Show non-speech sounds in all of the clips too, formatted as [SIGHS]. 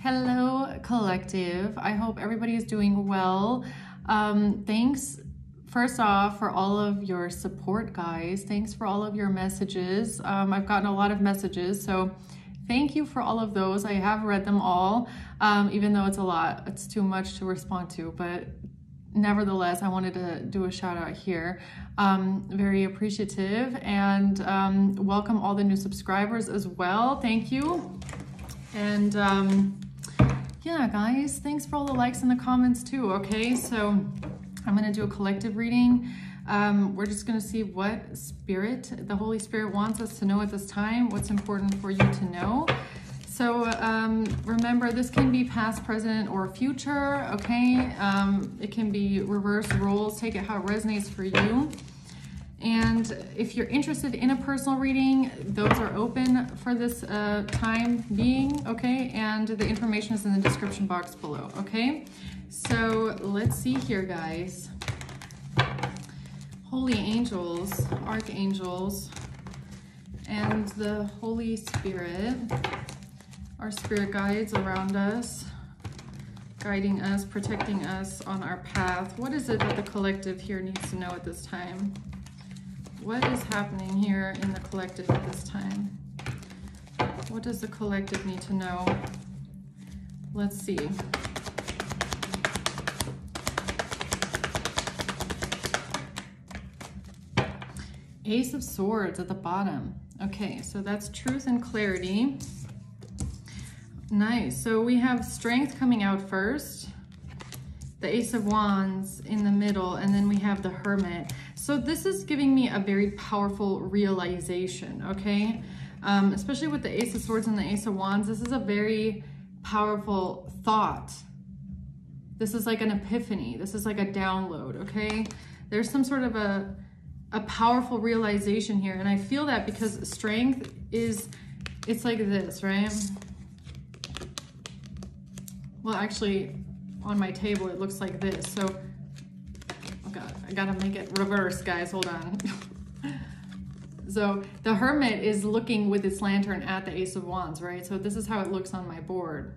Hello, collective. I hope everybody is doing well. Um, thanks, first off, for all of your support, guys. Thanks for all of your messages. Um, I've gotten a lot of messages, so thank you for all of those. I have read them all, um, even though it's a lot. It's too much to respond to, but nevertheless, I wanted to do a shout out here. Um, very appreciative and um, welcome all the new subscribers as well. Thank you. And um, yeah, guys, thanks for all the likes and the comments too. Okay, so I'm to do a collective reading. Um, we're just to see what spirit the Holy Spirit wants us to know at this time, what's important for you to know. So um, remember, this can be past, present, or future, okay? Um, it can be reverse roles. Take it how it resonates for you. And if you're interested in a personal reading, those are open for this uh, time being, okay? And the information is in the description box below, okay? So let's see here, guys. Holy angels, archangels, and the Holy Spirit, our spirit guides around us, guiding us, protecting us on our path. What is it that the collective here needs to know at this time? What is happening here in the collective at this time? What does the collective need to know? Let's see. Ace of Swords at the bottom. Okay, so that's truth and clarity. Nice. So we have strength coming out first, the Ace of Wands in the middle, and then we have the Hermit. So this is giving me a very powerful realization, okay? Um, especially with the Ace of Swords and the Ace of Wands, this is a very powerful thought. This is like an epiphany. This is like a download, okay? There's some sort of a, a powerful realization here. And I feel that because strength is, it's like this, right? Well, actually, on my table, it looks like this. So I gotta make it reverse, guys, hold on. [LAUGHS] so the Hermit is looking with its lantern at the Ace of Wands, right? So this is how it looks on my board.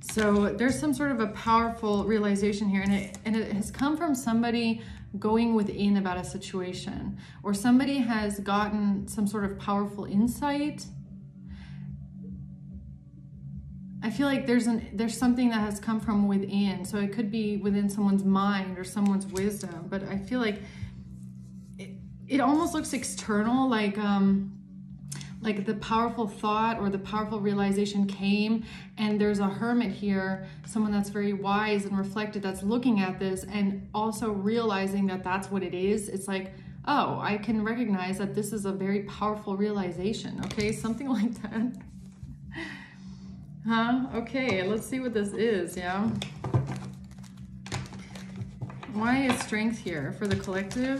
So there's some sort of a powerful realization here, and it, and it has come from somebody going within about a situation, or somebody has gotten some sort of powerful insight I feel like there's an there's something that has come from within. So it could be within someone's mind or someone's wisdom, but I feel like it, it almost looks external, like um like the powerful thought or the powerful realization came and there's a hermit here someone that's very wise and reflected that's looking at this and also realizing that that's what it is. It's like oh i can recognize that this is a very powerful realization okay? [LAUGHS] Something like that Huh? Okay, let's see what this is, yeah? Why is strength here for the collective?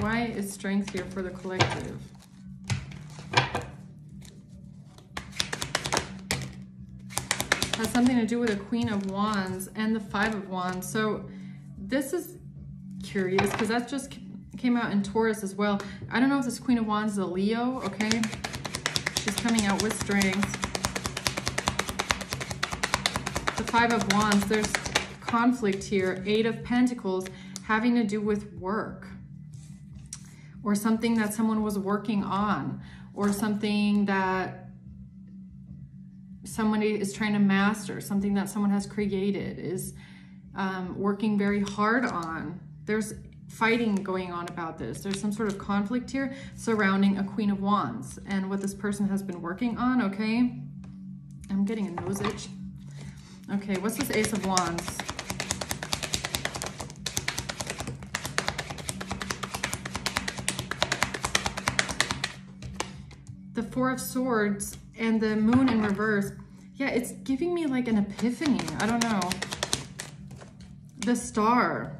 Why is strength here for the collective? Has something to do with the Queen of Wands and the Five of Wands. So this is curious because that just came out in Taurus as well. I don't know if this Queen of Wands is a Leo, okay? She's coming out with strength. The Five of Wands, there's conflict here. Eight of Pentacles having to do with work or something that someone was working on or something that somebody is trying to master, something that someone has created, is um, working very hard on. There's fighting going on about this. There's some sort of conflict here surrounding a Queen of Wands and what this person has been working on, okay? I'm getting a nose itch. Okay, what's this Ace of Wands? The Four of Swords and the Moon in reverse. Yeah, it's giving me like an epiphany. I don't know. The Star.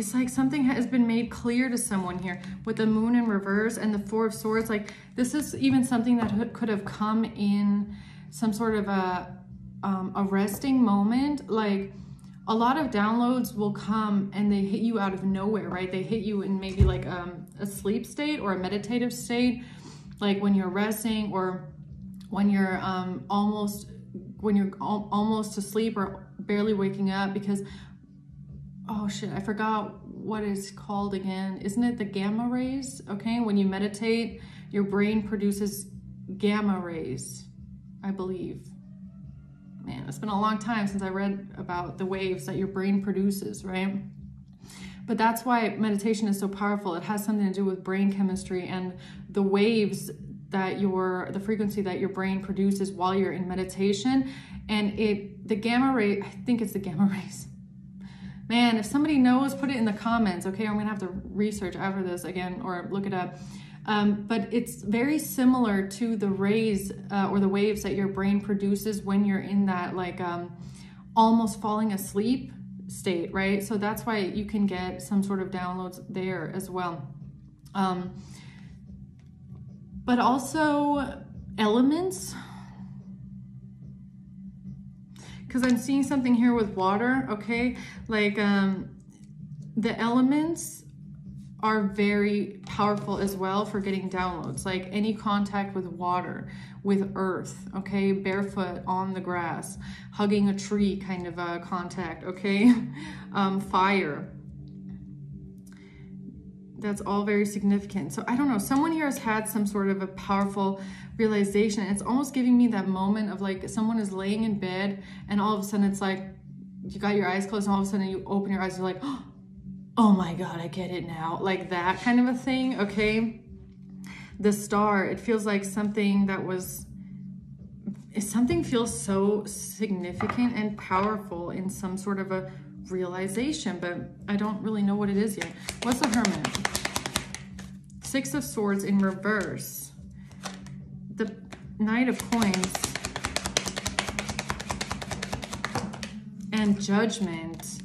It's like something has been made clear to someone here with the moon in reverse and the four of swords like this is even something that could have come in some sort of a um, a resting moment like a lot of downloads will come and they hit you out of nowhere, right? They hit you in maybe like um, a sleep state or a meditative state, like when you're resting or when you're um, almost when you're al almost asleep or barely waking up because oh shit, I forgot what it's called again. Isn't it the gamma rays? Okay, when you meditate, your brain produces gamma rays, I believe. Man, it's been a long time since I read about the waves that your brain produces, right? But that's why meditation is so powerful. It has something to do with brain chemistry and the waves that your the frequency that your brain produces while you're in meditation and it the gamma ray I think it's the gamma [LAUGHS] rays man if somebody knows put it in the comments okay? I'm gonna have to research after this again or look it up. Um, but it's very similar to the rays uh, or the waves that your brain produces when you're in that like um, almost falling asleep state right? So that's why you can get some sort of downloads there as well. Um, but also elements. Because I'm seeing something here with water, okay? Like um, the elements are very powerful as well for getting downloads. Like any contact with water, with earth, okay? Barefoot on the grass, hugging a tree kind of a contact, okay? [LAUGHS] Um, fire that's all very significant. So I don't know, someone here has had some sort of a powerful realization. It's almost giving me that moment of like someone is laying in bed and all of a sudden it's like you got your eyes closed and all of a sudden you open your eyes, you're like, [GASPS] oh my God, I get it now. Like that kind of a thing, okay? The star, it feels like something that was, something feels so significant and powerful in some sort of a realization, but I don't really know what it is yet. What's the Hermit? Six of Swords in reverse. The Knight of Coins. And Judgment.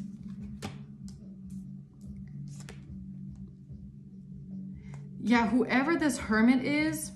Yeah, whoever this Hermit is,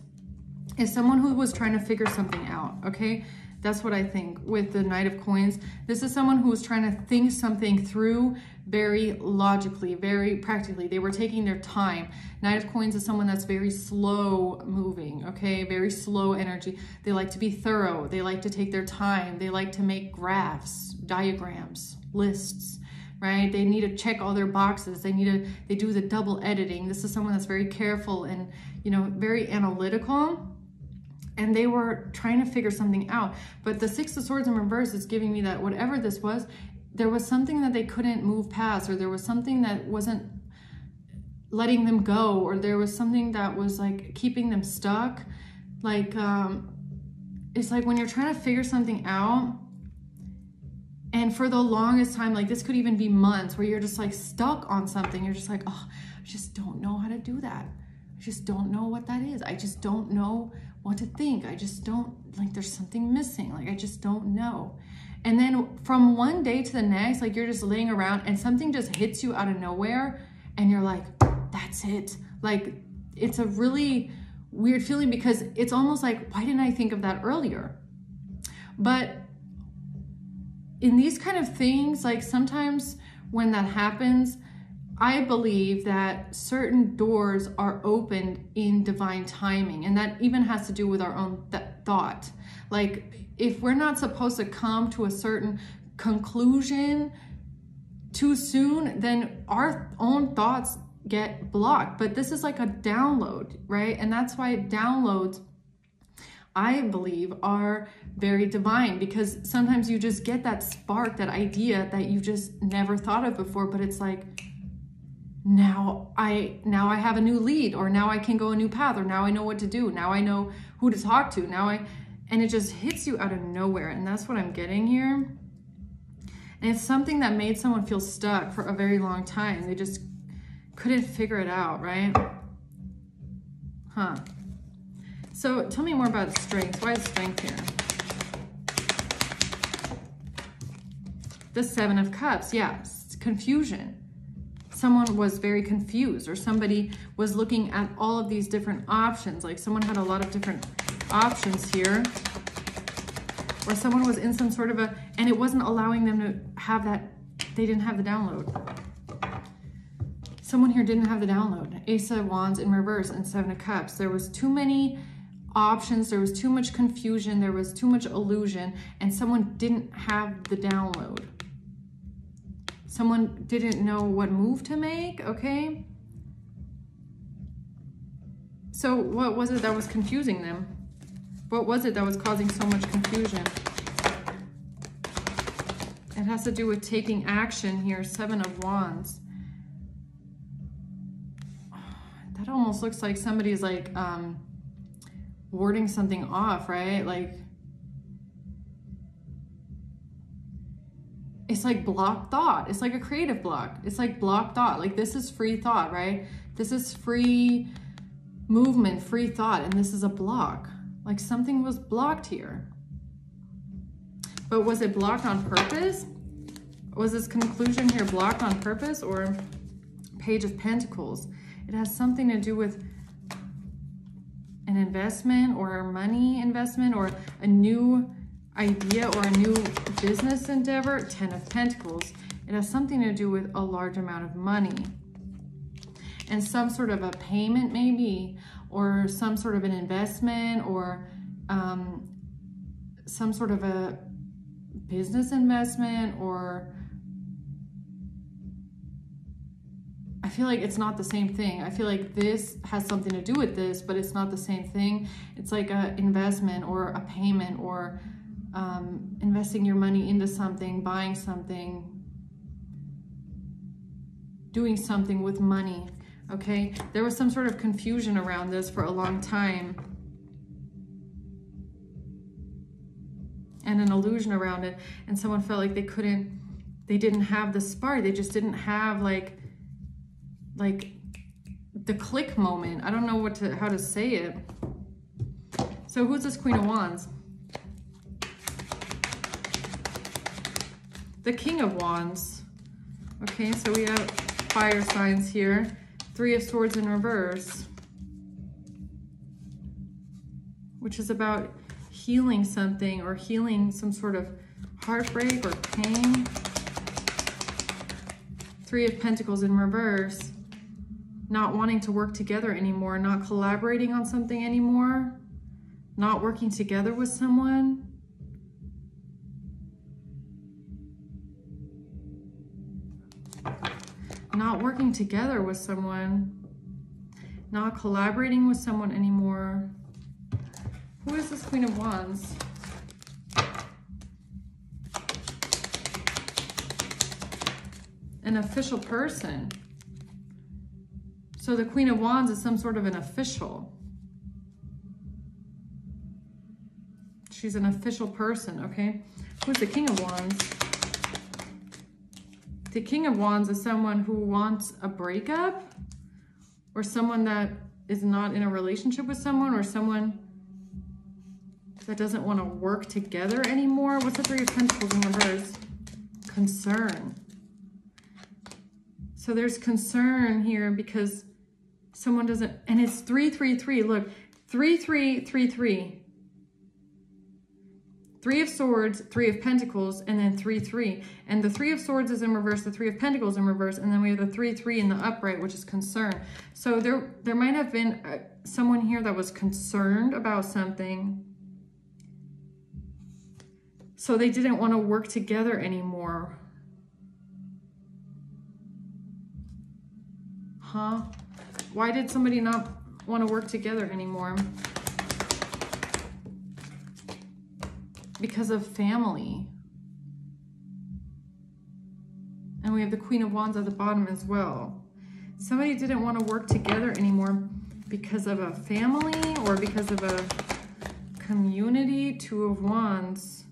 is someone who was trying to figure something out, okay? That's what I think with the Knight of Coins. This is someone who was trying to think something through very logically, very practically. They were taking their time. Knight of Coins is someone that's very slow moving, okay? Very slow energy. They like to be thorough. They like to take their time. They like to make graphs, diagrams, lists, right? They need to check all their boxes. They need to, they do the double editing. This is someone that's very careful and, you know, very analytical and they were trying to figure something out. But the Six of Swords in reverse is giving me that whatever this was, there was something that they couldn't move past, or there was something that wasn't letting them go, or there was something that was like keeping them stuck. Like, um, it's like when you're trying to figure something out, and for the longest time, like this could even be months where you're just like stuck on something. You're just like, oh, I just don't know how to do that. I just don't know what that is. I just don't know what to think. I just don't, like, there's something missing. Like, I just don't know. And then from one day to the next, like, you're just laying around and something just hits you out of nowhere. And you're like, that's it. Like, it's a really weird feeling because it's almost like, why didn't I think of that earlier? But in these kind of things, like sometimes when that happens, I believe that certain doors are opened in divine timing, and that even has to do with our own th thought. Like, if we're not supposed to come to a certain conclusion too soon, then our own thoughts get blocked. But this is like a download, right? And that's why downloads, I believe, are very divine because sometimes you just get that spark, that idea that you just never thought of before, but it's like, now I now I have a new lead or now I can go a new path or now I know what to do. Now I know who to talk to. Now I and it just hits you out of nowhere and that's what I'm getting here. And it's something that made someone feel stuck for a very long time. They just couldn't figure it out, right? Huh. So tell me more about strength. Why is strength here? The Seven of Cups, yes, confusion someone was very confused or somebody was looking at all of these different options. Like someone had a lot of different options here or someone was in some sort of a, and it wasn't allowing them to have that they didn't have the download. Someone here didn't have the download. Ace of Wands in reverse and Seven of Cups. There was too many options. There was too much confusion. There was too much illusion. And someone didn't have the download. Someone didn't know what move to make, okay? So what was it that was confusing them? What was it that was causing so much confusion? It has to do with taking action here, Seven of Wands. [SIGHS] That almost looks like somebody's like um, warding something off, right? Like, it's like block thought. It's like a creative block. It's like block thought. Like this is free thought, right? This is free movement, free thought, and this is a block. Like something was blocked here. But was it blocked on purpose? Was this conclusion here blocked on purpose or Page of Pentacles? It has something to do with an investment or money investment or a new idea or a new business endeavor. Ten of Pentacles. It has something to do with a large amount of money and some sort of a payment maybe or some sort of an investment or um, some sort of a business investment or I feel like it's not the same thing. I feel like this has something to do with this, but it's not the same thing. It's like an investment or a payment or um, investing your money into something, buying something, doing something with money, okay? There was some sort of confusion around this for a long time. And an illusion around it. And someone felt like they couldn't, they didn't have the spark. They just didn't have like, like the click moment. I don't know what to, how to say it. So who's this Queen of Wands? The King of Wands. Okay, so we have fire signs here. Three of Swords in reverse. Which is about healing something or healing some sort of heartbreak or pain. Three of Pentacles in reverse not wanting to work together anymore, not collaborating on something anymore, not working together with someone. Not working together with someone, not collaborating with someone anymore. Who is this Queen of Wands? An official person. So the Queen of Wands is some sort of an official. She's an official person, okay? Who's the King of Wands? The King of Wands is someone who wants a breakup or someone that is not in a relationship with someone or someone that doesn't want to work together anymore. What's the Three of Pentacles in reverse? Concern. So there's concern here because someone doesn't, and it's 333. Look, 3333. Three of Swords, Three of Pentacles, and then 3, 3. And the Three of Swords is in reverse, the Three of Pentacles in reverse, and then we have the 3, 3 in the upright, which is concern. So there, there might have been uh, someone here that was concerned about something. So they didn't want to work together anymore. Huh? Why did somebody not want to work together anymore? Because of family. And we have the Queen of Wands at the bottom as well. Somebody didn't want to work together anymore because of a family or because of a community. Two of Wands.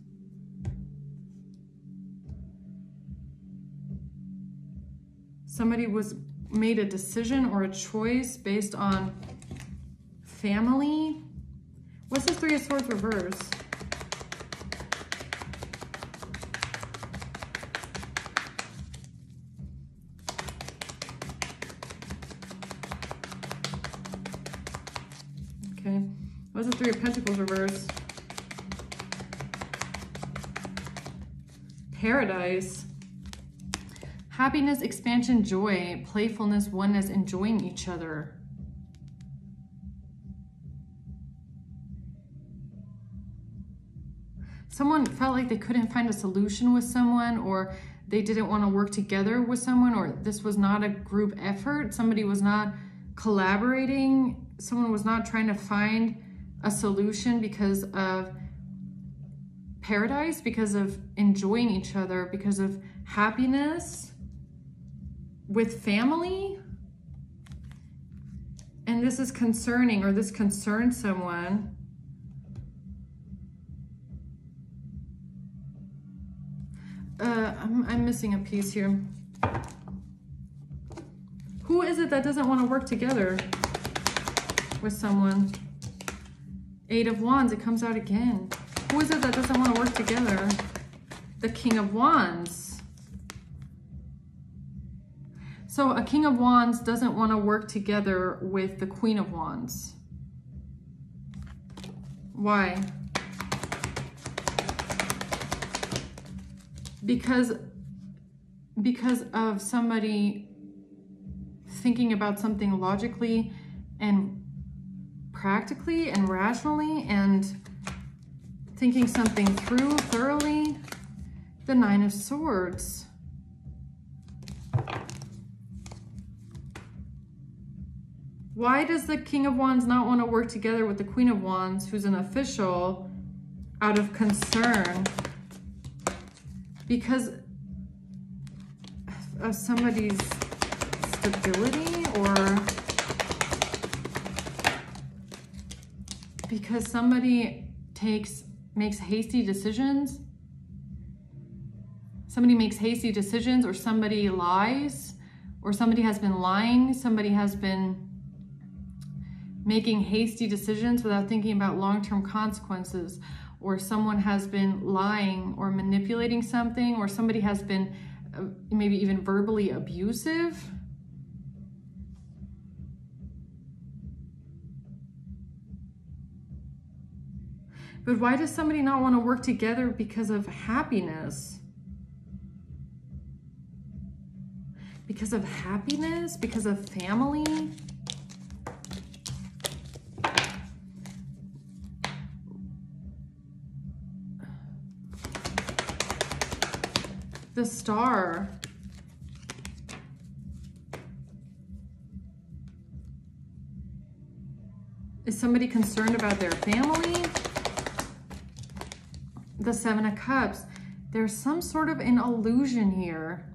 Somebody was made a decision or a choice based on family. What's the Three of Swords reverse? Reverse? Paradise. Happiness, expansion, joy, playfulness, oneness, enjoying each other. Someone felt like they couldn't find a solution with someone or they didn't want to work together with someone or this was not a group effort. Somebody was not collaborating. Someone was not trying to find a solution because of paradise, because of enjoying each other, because of happiness with family. And this is concerning or this concerns someone. Uh, I'm, I'm missing a piece here. Who is it that doesn't want to work together with someone? Eight of Wands, it comes out again. Who is it that doesn't want to work together? The King of Wands. So a King of Wands doesn't want to work together with the Queen of Wands. Why? Because, because of somebody thinking about something logically and practically and rationally and thinking something through thoroughly. The Nine of Swords. Why does the King of Wands not want to work together with the Queen of Wands, who's an official, out of concern? Because of somebody's stability or because somebody takes makes hasty decisions. Somebody makes hasty decisions or somebody lies or somebody has been lying. Somebody has been making hasty decisions without thinking about long-term consequences or someone has been lying or manipulating something or somebody has been uh, maybe even verbally abusive But why does somebody not want to work together because of happiness? Because of happiness? Because of family? The star. Is somebody concerned about their family? The Seven of Cups. There's some sort of an illusion here.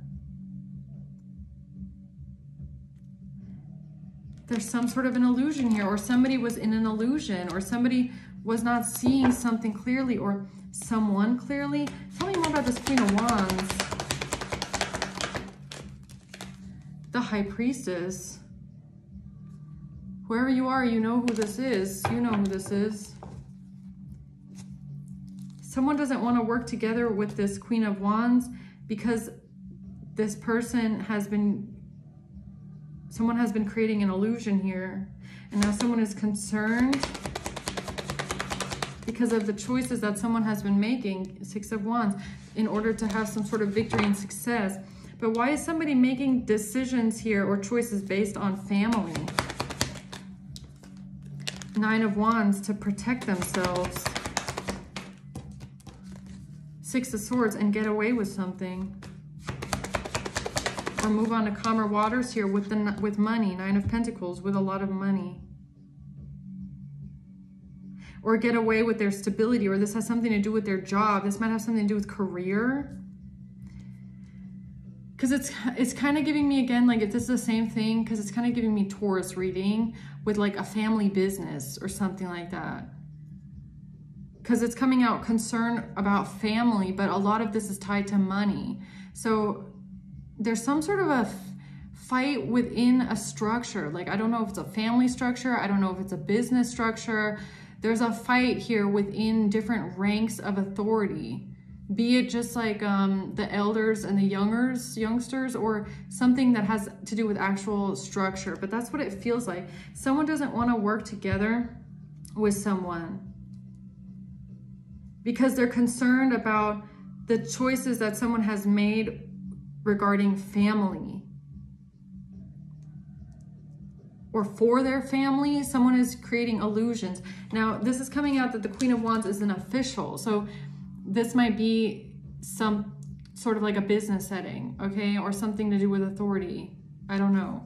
There's some sort of an illusion here, or somebody was in an illusion, or somebody was not seeing something clearly, or someone clearly. Tell me more about this Queen of Wands. The High Priestess. Wherever you are, you know who this is. You know who this is someone doesn't want to work together with this Queen of Wands because this person has been, someone has been creating an illusion here. And now someone is concerned because of the choices that someone has been making, Six of Wands, in order to have some sort of victory and success. But why is somebody making decisions here or choices based on family? Nine of Wands to protect themselves. Six of Swords and get away with something. Or move on to calmer waters here with, the, with money. Nine of Pentacles with a lot of money. Or get away with their stability. Or this has something to do with their job. This might have something to do with career because it's it's kind of giving me again like if this is the same thing because it's kind of giving me Taurus reading with like a family business or something like that because it's coming out concern about family, but a lot of this is tied to money. So there's some sort of a fight within a structure. Like, I don't know if it's a family structure. I don't know if it's a business structure. There's a fight here within different ranks of authority. Be it just like um, the elders and the youngers, youngsters, or something that has to do with actual structure. But that's what it feels like. Someone doesn't want to work together with someone because they're concerned about the choices that someone has made regarding family or for their family. Someone is creating illusions. Now, this is coming out that the Queen of Wands is an official. So this might be some sort of like a business setting, okay? Or something to do with authority. I don't know.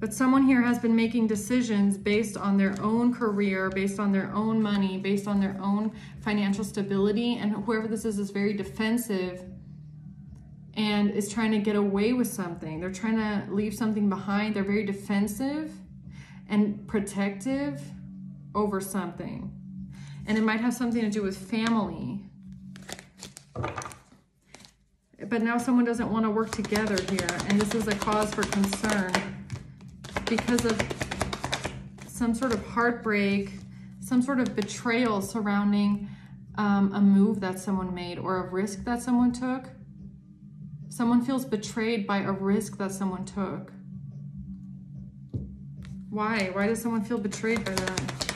But someone here has been making decisions based on their own career, based on their own money, based on their own financial stability. And whoever this is is very defensive and is trying to get away with something. They're trying to leave something behind. They're very defensive and protective over something. And it might have something to do with family. But now someone doesn't want to work together here. And this is a cause for concern because of some sort of heartbreak, some sort of betrayal surrounding um, a move that someone made or a risk that someone took. Someone feels betrayed by a risk that someone took. Why? Why does someone feel betrayed by that?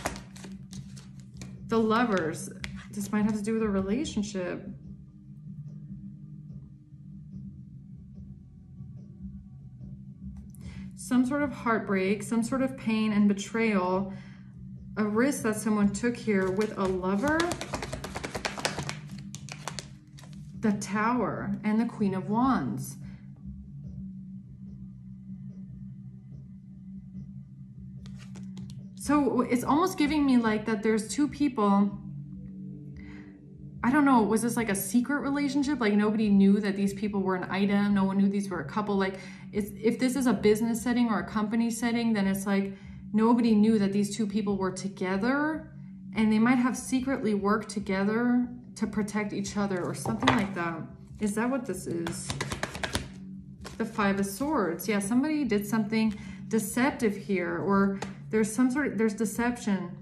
The lovers. This might have to do with a relationship. Some sort of heartbreak, some sort of pain and betrayal, a risk that someone took here with a lover, the Tower, and the Queen of Wands. So it's almost giving me like that there's two people don't know, was this like a secret relationship? Like nobody knew that these people were an item. No one knew these were a couple. Like if if this is a business setting or a company setting, then it's like nobody knew that these two people were together and they might have secretly worked together to protect each other or something like that. Is that what this is? The Five of Swords. Yeah, somebody did something deceptive here or there's some sort of, there's deception.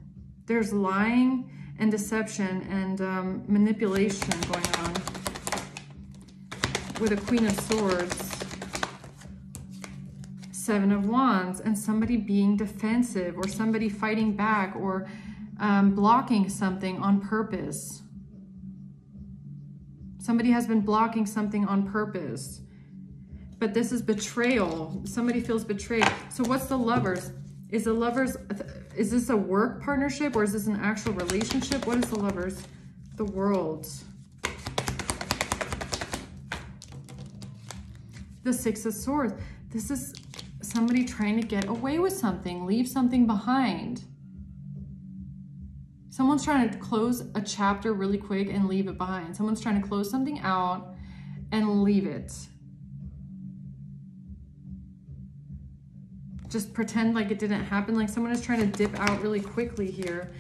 There's lying and deception and um, manipulation going on with a Queen of Swords, Seven of Wands, and somebody being defensive or somebody fighting back or um, blocking something on purpose. Somebody has been blocking something on purpose. But this is betrayal. Somebody feels betrayed. So what's the lovers? Is the lovers, is this a work partnership or is this an actual relationship? What is the lovers? The world. The six of swords. This is somebody trying to get away with something, leave something behind. Someone's trying to close a chapter really quick and leave it behind. Someone's trying to close something out and leave it. Just pretend like it didn't happen. Like someone is trying to dip out really quickly here.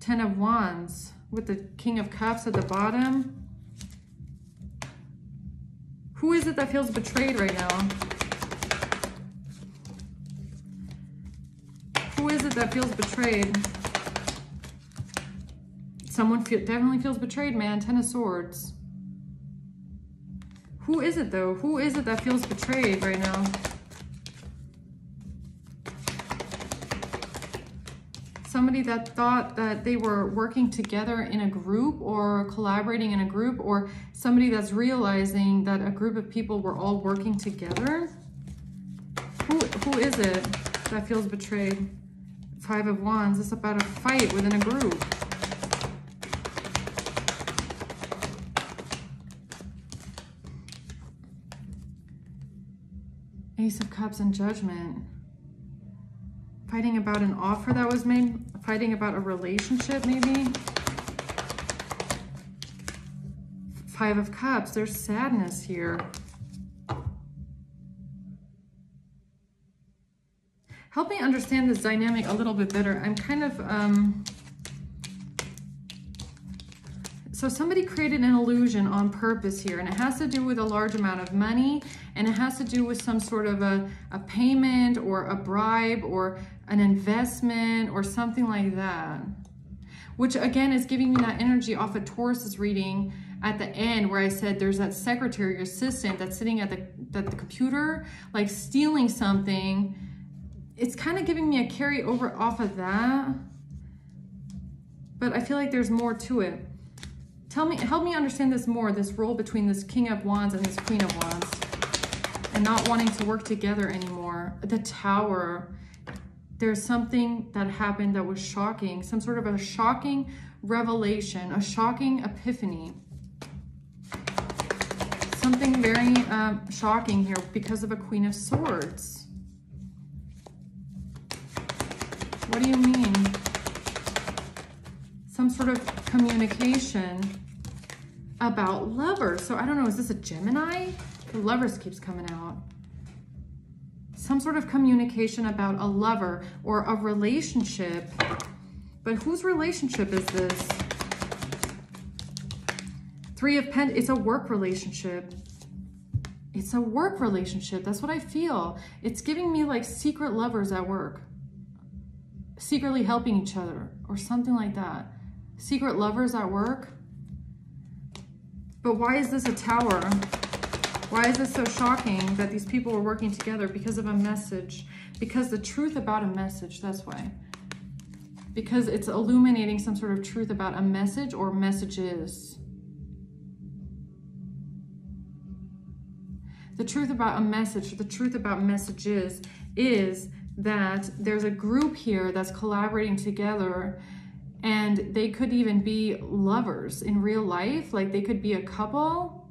Ten of Wands with the King of Cups at the bottom. Who is it that feels betrayed right now? Who is it that feels betrayed? Someone feel, definitely feels betrayed, man. Ten of Swords. Who is it, though? Who is it that feels betrayed right now? Somebody that thought that they were working together in a group or collaborating in a group or somebody that's realizing that a group of people were all working together. Who, who is it that feels betrayed? Five of Wands, it's about a fight within a group. Ace of Cups and Judgment fighting about an offer that was made, fighting about a relationship maybe. Five of Cups, there's sadness here. Help me understand this dynamic a little bit better. I'm kind of, um, so somebody created an illusion on purpose here, and it has to do with a large amount of money, and it has to do with some sort of a, a payment or a bribe or an investment or something like that. Which again is giving me that energy off of Taurus's reading at the end where I said there's that secretary or assistant that's sitting at the, at the computer, like stealing something. It's kind of giving me a carryover off of that. But I feel like there's more to it. tell me, help me understand this more, this role between this King of Wands and this Queen of Wands and not wanting to work together anymore. The Tower, there's something that happened that was shocking, some sort of a shocking revelation, a shocking epiphany. Something very um, shocking here because of a Queen of Swords. What do you mean? Some sort of communication about lovers. So I don't know, is this a Gemini? The lovers keeps coming out. Some sort of communication about a lover or a relationship. But whose relationship is this? Three of Pentacles, it's a work relationship. It's a work relationship. That's what I feel. It's giving me like secret lovers at work. Secretly helping each other or something like that. Secret lovers at work. But why is this a tower? Why is this so shocking that these people were working together? Because of a message. Because the truth about a message, that's why. Because it's illuminating some sort of truth about a message or messages. The truth about a message, the truth about messages is that there's a group here that's collaborating together and they could even be lovers in real life. Like they could be a couple.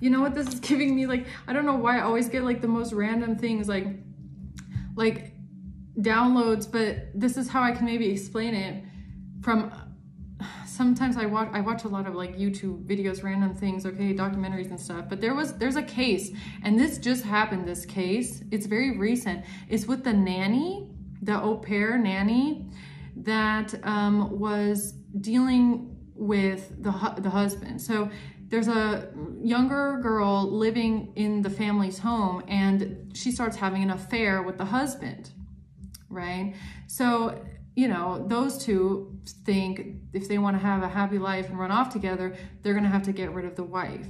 You know what this is [LAUGHS] giving me? Like, I don't know why I always get like the most random things like, like downloads, but this is how I can maybe explain it from [SIGHS] sometimes I watch I watch a lot of like YouTube videos, random things, okay, documentaries and stuff. But there was there's a case, and this just happened. This case, it's very recent. It's with the nanny, the au pair nanny, that um, was dealing with the the husband. So there's a younger girl living in the family's home, and she starts having an affair with the husband, right? So you know, those two think if they want to have a happy life and run off together, they're going to have to get rid of the wife.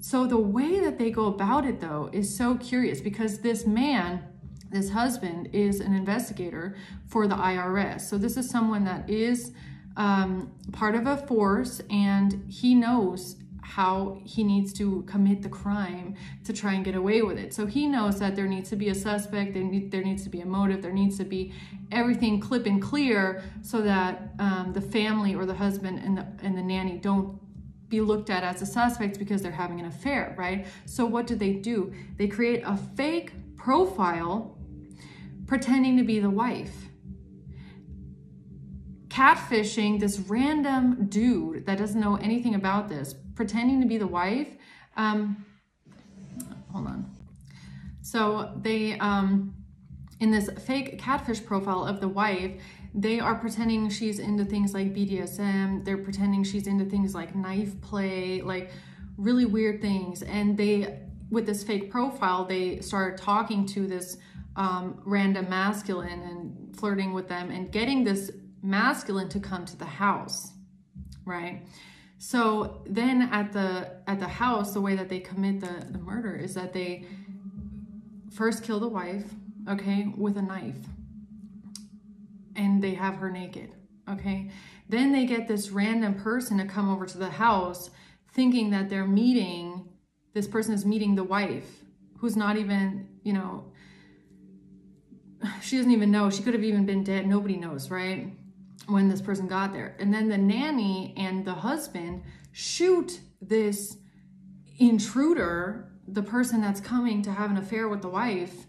So the way that they go about it, though, is so curious because this man, this husband, is an investigator for the IRS. So this is someone that is um, part of a force and he knows how he needs to commit the crime to try and get away with it. So he knows that there needs to be a suspect, there, need, there needs to be a motive, there needs to be everything clip and clear so that um, the family or the husband and the, and the nanny don't be looked at as a suspect because they're having an affair, right? So what do they do? They create a fake profile pretending to be the wife catfishing this random dude that doesn't know anything about this pretending to be the wife. Um, hold on. So they, um, in this fake catfish profile of the wife, they are pretending she's into things like BDSM. They're pretending she's into things like knife play, like really weird things. And they, with this fake profile, they start talking to this um, random masculine and flirting with them and getting this masculine to come to the house, right? So then at the at the house, the way that they commit the, the murder is that they first kill the wife, okay, with a knife. And they have her naked, okay? Then they get this random person to come over to the house thinking that they're meeting, this person is meeting the wife, who's not even, you know, [SIGHS] she doesn't even know. She could have even been dead. Nobody knows, right? When this person got there. And then the nanny and the husband shoot this intruder, the person that's coming to have an affair with the wife,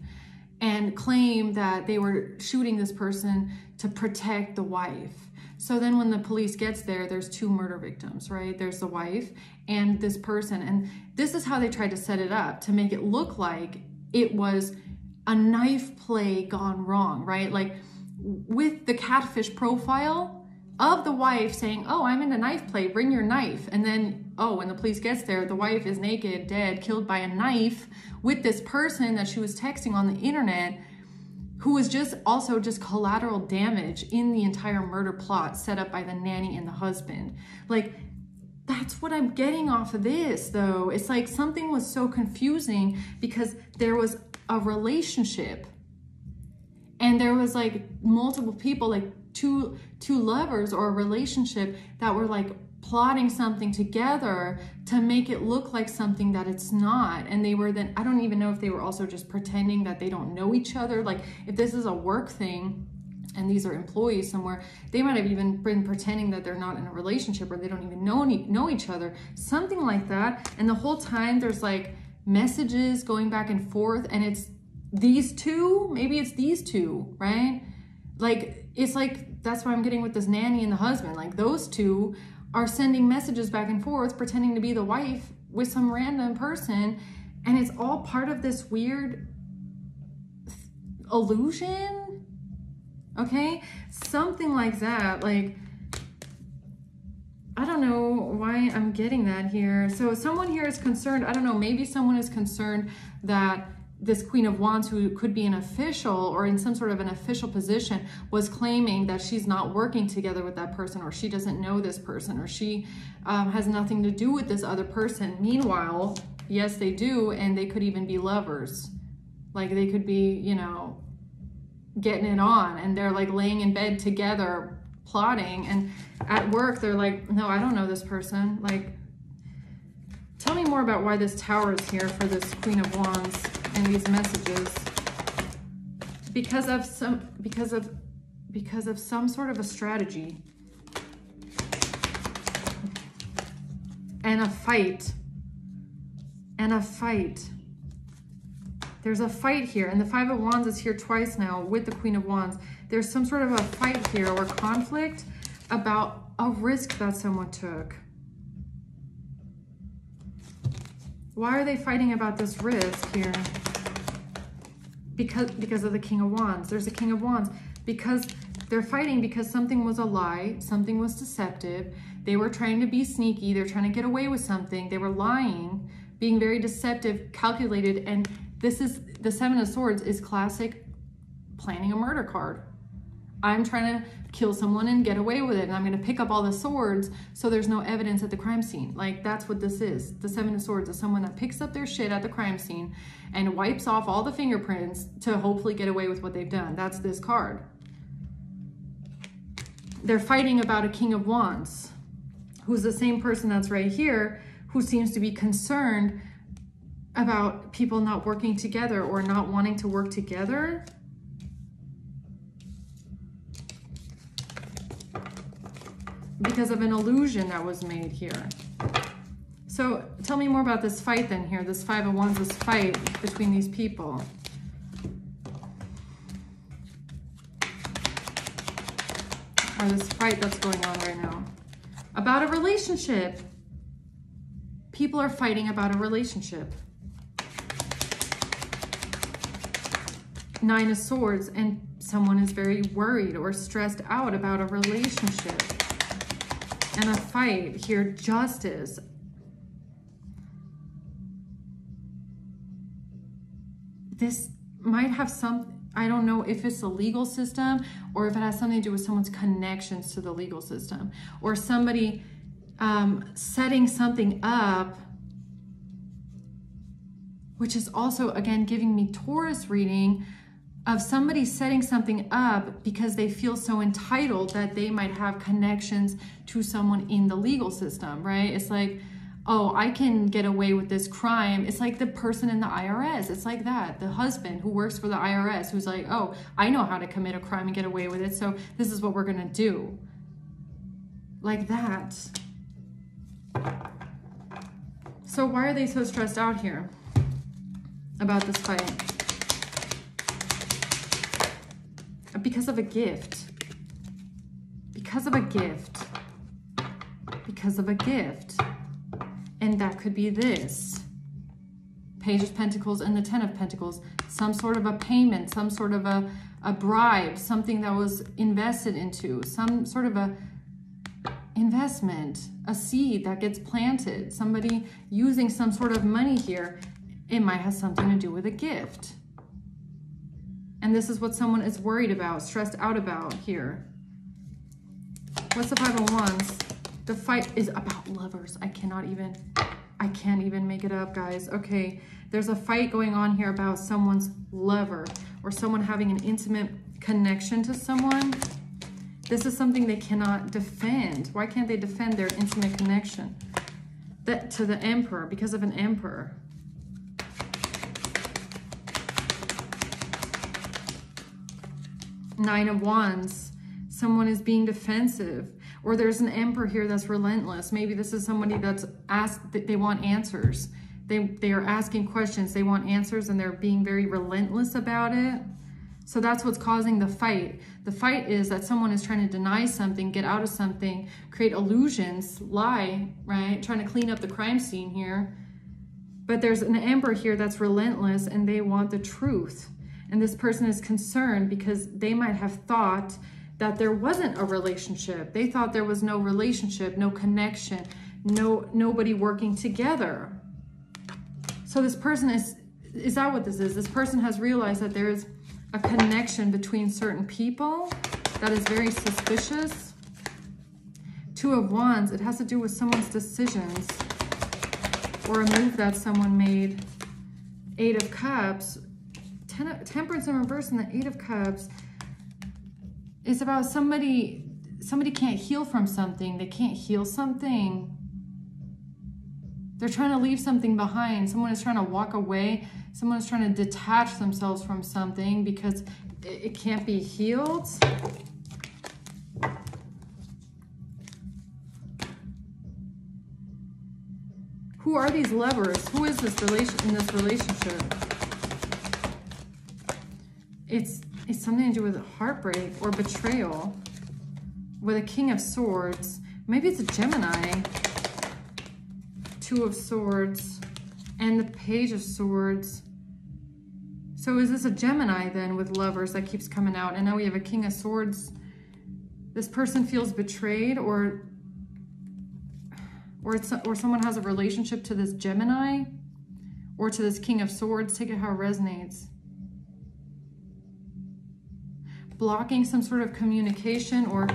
and claim that they were shooting this person to protect the wife. So then when the police gets there, there's two murder victims, right? There's the wife and this person. And this is how they tried to set it up to make it look like it was a knife play gone wrong, right? Like with the catfish profile of the wife saying, oh, I'm in a knife play, bring your knife. And then, oh, when the police gets there, the wife is naked, dead, killed by a knife with this person that she was texting on the internet who was just also just collateral damage in the entire murder plot set up by the nanny and the husband. Like, that's what I'm getting off of this, though. It's like something was so confusing because there was a relationship and there was like multiple people like two two lovers or a relationship that were like plotting something together to make it look like something that it's not. And they were then i don't even know if they were also just pretending that they don't know each other. Like if this is a work thing and these are employees somewhere they might have even been pretending that they're not in a relationship or they don't even know any, know each other. Something like that. And the whole time there's like messages going back and forth and it's these two maybe it's these two right? Like it's like that's why i'm getting with this nanny and the husband. Like those two are sending messages back and forth pretending to be the wife with some random person and it's all part of this weird illusion okay? Something like that like I don't know why I'm getting that here. So someone here is concerned, I don't know, maybe someone is concerned that this Queen of Wands, who could be an official or in some sort of an official position, was claiming that she's not working together with that person, or she doesn't know this person, or she um, has nothing to do with this other person. Meanwhile, yes, they do, and they could even be lovers. Like they could be, you know, getting it on, and they're like laying in bed together, plotting, and at work, they're like, no, I don't know this person. Like, tell me more about why this tower is here for this Queen of Wands and these messages because of some because of because of some sort of a strategy and a fight and a fight. There's a fight here and the five of wands is here twice now with the queen of wands. There's some sort of a fight here or conflict about a risk that someone took why are they fighting about this risk here? Because because of the king of wands. There's a king of wands. Because they're fighting because something was a lie something was deceptive. They were trying to be sneaky. They're trying to get away with something. They were lying being very deceptive calculated and this is the seven of swords is classic planning a murder card i'm trying to kill someone and get away with it and i'm going to pick up all the swords so there's no evidence at the crime scene like that's what this is the seven of swords is someone that picks up their shit at the crime scene and wipes off all the fingerprints to hopefully get away with what they've done. That's this card. They're fighting about a King of Wands, who's the same person that's right here, who seems to be concerned about people not working together or not wanting to work together. Because of an illusion that was made here. So tell me more about this fight then here, this Five of Wands, this fight between these people. Or this fight that's going on right now. About a relationship. People are fighting about a relationship. Nine of Swords, and someone is very worried or stressed out about a relationship. And a fight here, justice, this might have some, I don't know if it's the legal system or if it has something to do with someone's connections to the legal system or somebody um, setting something up, which is also, again, giving me Taurus reading of somebody setting something up because they feel so entitled that they might have connections to someone in the legal system, right? It's like, oh, I can get away with this crime. It's like the person in the IRS. It's like that. The husband who works for the IRS who's like, oh, I know how to commit a crime and get away with it. So this is what we're going to do. Like that. So why are they so stressed out here about this fight? Because of a gift. Because of a gift. Because of a gift. And that could be this. Page of Pentacles and the Ten of Pentacles. Some sort of a payment, some sort of a, a bribe, something that was invested into, some sort of a investment, a seed that gets planted, somebody using some sort of money here. It might have something to do with a gift. And this is what someone is worried about, stressed out about here. What's the Five oh of Wands? The fight is about lovers. I cannot even, I can't even make it up, guys. Okay, there's a fight going on here about someone's lover or someone having an intimate connection to someone. This is something they cannot defend. Why can't they defend their intimate connection? That to the emperor because of an emperor. Nine of Wands. Someone is being defensive. Or there's an emperor here that's relentless. Maybe this is somebody that's asked, they want answers. They, they are asking questions. They want answers and they're being very relentless about it. So that's what's causing the fight. The fight is that someone is trying to deny something, get out of something, create illusions, lie, right? Trying to clean up the crime scene here. But there's an emperor here that's relentless and they want the truth. And this person is concerned because they might have thought that there wasn't a relationship. They thought there was no relationship, no connection, no nobody working together. So this person is, is that what this is? This person has realized that there is a connection between certain people that is very suspicious. Two of Wands, it has to do with someone's decisions or a move that someone made. Eight of Cups, ten, Temperance in reverse and the Eight of Cups is about somebody, somebody can't heal from something. They can't heal something. They're trying to leave something behind. Someone is trying to walk away Someone is trying to detach themselves from something because it can't be healed. Who are these lovers? Who is this relation in this relationship? It's it's something to do with heartbreak or betrayal. With a king of swords. Maybe it's a Gemini. Two of swords and the Page of Swords. So is this a Gemini then with lovers that keeps coming out? And now we have a King of Swords. This person feels betrayed or or, it's, or someone has a relationship to this Gemini or to this King of Swords. Take it how it resonates. Blocking some sort of communication or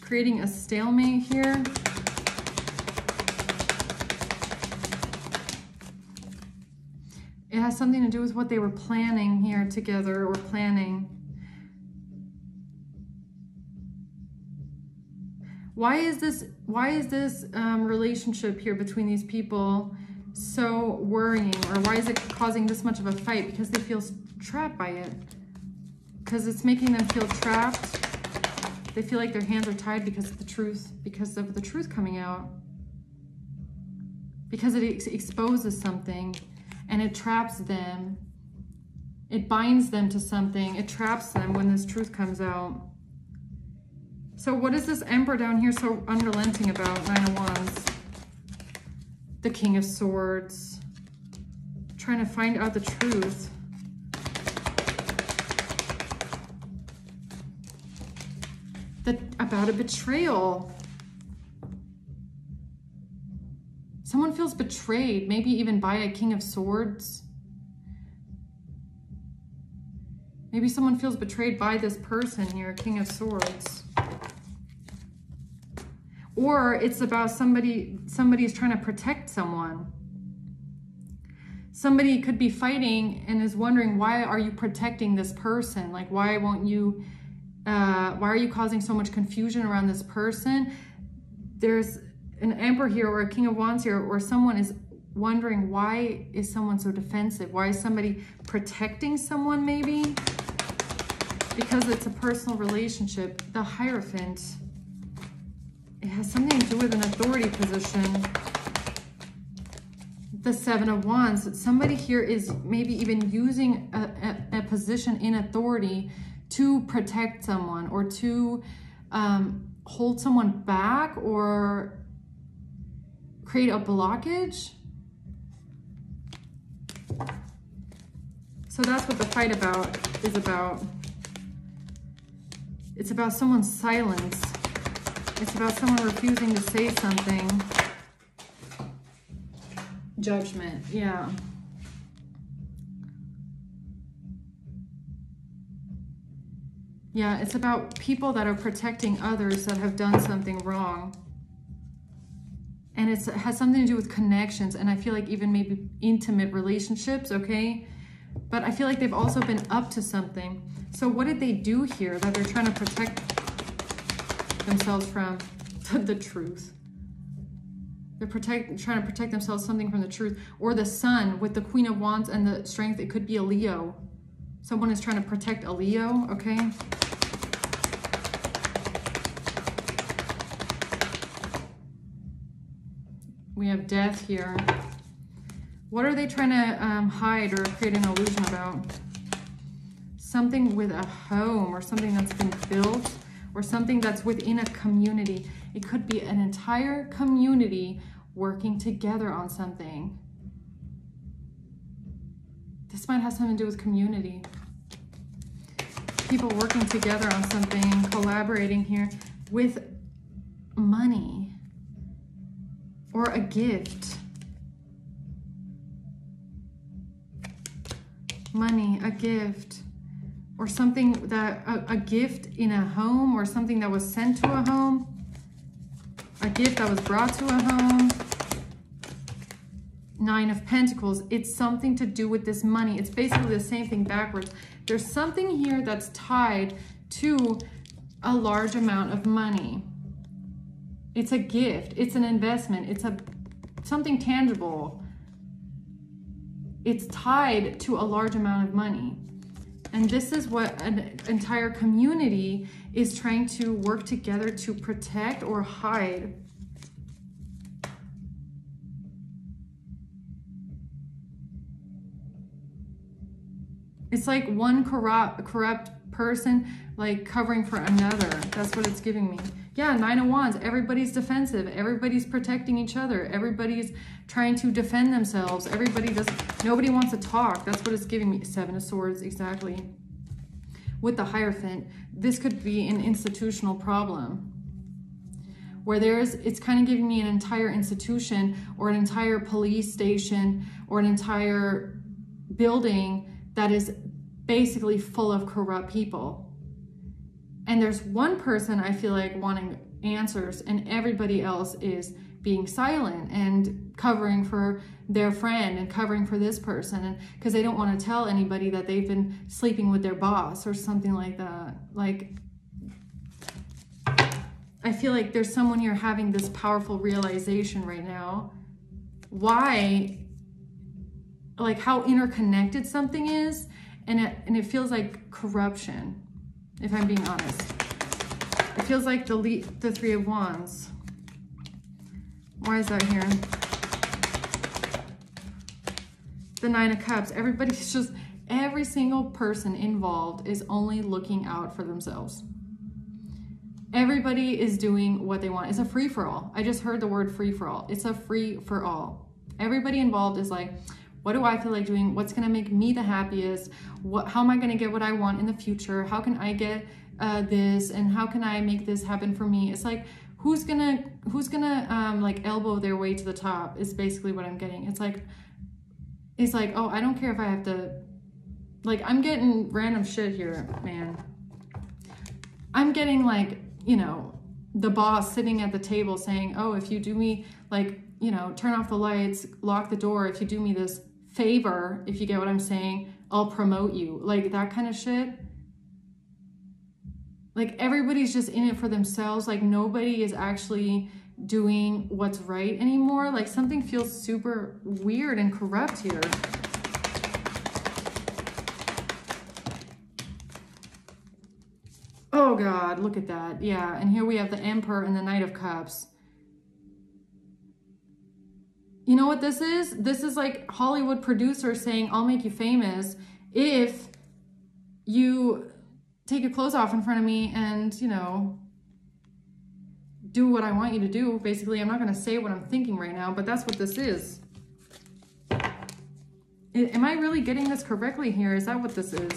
creating a stalemate here. It has something to do with what they were planning here together or planning. Why is this, why is this um, relationship here between these people so worrying? Or why is it causing this much of a fight? Because they feel trapped by it. Because it's making them feel trapped. They feel like their hands are tied because of the truth, because of the truth coming out. Because it ex exposes something and it traps them. It binds them to something. It traps them when this truth comes out. So what is this Emperor down here so unrelenting about? Nine of Wands. The King of Swords. Trying to find out the truth. The, about a betrayal. Someone feels betrayed, maybe even by a King of Swords. Maybe someone feels betrayed by this person here, King of Swords. Or it's about somebody, somebody's trying to protect someone. Somebody could be fighting and is wondering, why are you protecting this person? Like, why won't you, uh, why are you causing so much confusion around this person? There's an emperor here or a king of wands here or someone is wondering why is someone so defensive? Why is somebody protecting someone maybe? Because it's a personal relationship. The Hierophant, it has something to do with an authority position. The Seven of Wands, somebody here is maybe even using a, a, a position in authority to protect someone or to um, hold someone back or create a blockage. So that's what the fight about is about. It's about someone's silence. It's about someone refusing to say something. Judgment, yeah. Yeah, it's about people that are protecting others that have done something wrong and it has something to do with connections and i feel like even maybe intimate relationships okay but I feel like they've also been up to something. So what did they do here that they're trying to protect themselves from? [LAUGHS] the truth. They're protect, trying to protect themselves something from the truth. Or the sun with the Queen of Wands and the strength. It could be a Leo. Someone is trying to protect a Leo, okay? We have death here. What are they trying to um, hide or create an illusion about? Something with a home or something that's been built or something that's within a community. It could be an entire community working together on something. This might have something to do with community. People working together on something, collaborating here with money or a gift. money, a gift, or something that, a, a, gift in a home or something that was sent to a home, a gift that was brought to a home. Nine of Pentacles, it's something to do with this money. It's basically the same thing backwards. There's something here that's tied to a large amount of money. It's a gift, it's an investment, it's a something tangible it's tied to a large amount of money. And this is what an entire community is trying to work together to protect or hide. It's like one corrupt, corrupt person like covering for another. That's what it's giving me. Yeah, Nine oh of Wands. Everybody's defensive. Everybody's protecting each other. Everybody's trying to defend themselves. Everybody does. Nobody wants to talk. That's what it's giving me. Seven of Swords, exactly. With the Hierophant, this could be an institutional problem where there's, it's kind of giving me an entire institution or an entire police station or an entire building that is basically full of corrupt people and there's one person I feel like wanting answers, and everybody else is being silent and covering for their friend and covering for this person and because they don't want to tell anybody that they've been sleeping with their boss or something like that. Like i feel like there's someone here having this powerful realization right now. Why like how interconnected something is and it, and it feels like corruption if I'm being honest. It feels like the, the Three of Wands. Why is that here? The Nine of Cups. Everybody's just, every single person involved is only looking out for themselves. Everybody is doing what they want. It's a free-for-all. I just heard the word free-for-all. It's a free-for-all. Everybody involved is like, what do I feel like doing? What's going to make me the happiest? What, how am I going to get what I want in the future? How can I get uh, this? And how can I make this happen for me? It's like, who's gonna, who's gonna um, like elbow their way to the top is basically what I'm getting. It's like, it's like, oh, I don't care if I have to, like, I'm getting random shit here, man. I'm getting like, you know, the boss sitting at the table saying, oh, if you do me like, you know, turn off the lights, lock the door, if you do me this, favor, if you get what I'm saying, I'll promote you. Like that kind of shit. Like everybody's just in it for themselves. Like nobody is actually doing what's right anymore. Like something feels super weird and corrupt here. Oh God, look at that. Yeah, and here we have the Emperor and the Knight of Cups. You know what this is? This is like Hollywood producers saying, I'll make you famous if you take your clothes off in front of me and, you know, do what I want you to do. Basically, I'm not going to say what I'm thinking right now, but that's what this is. Am I really getting this correctly here? Is that what this is?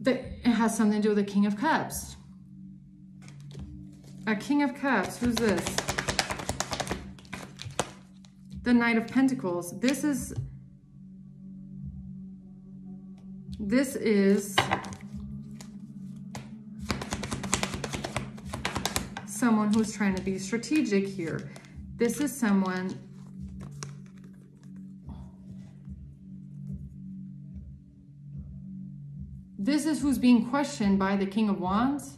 That it has something to do with the King of Cups. A King of Cups. Who's this? the Knight of Pentacles. This is, this is someone who's trying to be strategic here. This is someone This is who's being questioned by the King of Wands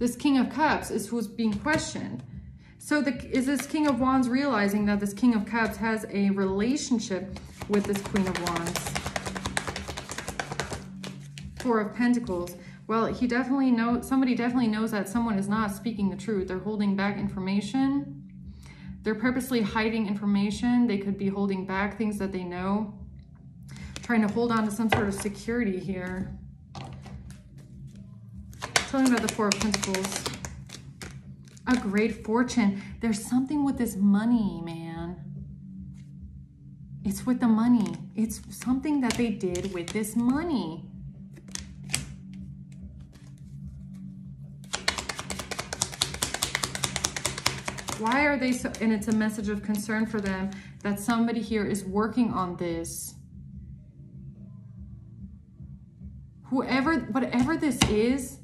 This King of Cups is who's being questioned. So the, is this King of Wands realizing that this King of Cups has a relationship with this Queen of Wands? Four of Pentacles. Well, he definitely knows, somebody definitely knows that someone is not speaking the truth. They're holding back information. They're purposely hiding information. They could be holding back things that they know. Trying to hold on to some sort of security here. Tell me about the Four of Pentacles. A great fortune. There's something with this money, man. It's with the money. It's something that they did with this money. Why are they so, and it's a message of concern for them that somebody here is working on this. Whoever, whatever this is,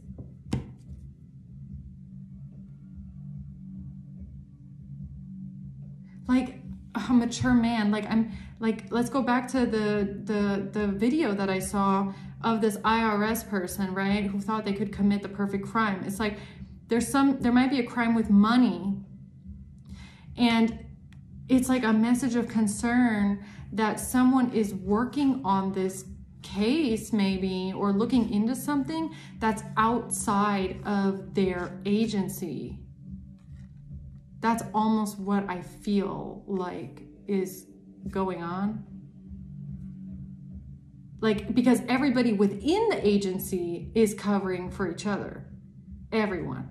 mature man. Like i'm like let's go back to the the the video that i saw of this irs person right who thought they could commit the perfect crime. It's like there's some there might be a crime with money. And it's like a message of concern that someone is working on this case maybe or looking into something that's outside of their agency. That's almost what I feel like is going on. Like, because everybody within the agency is covering for each other. Everyone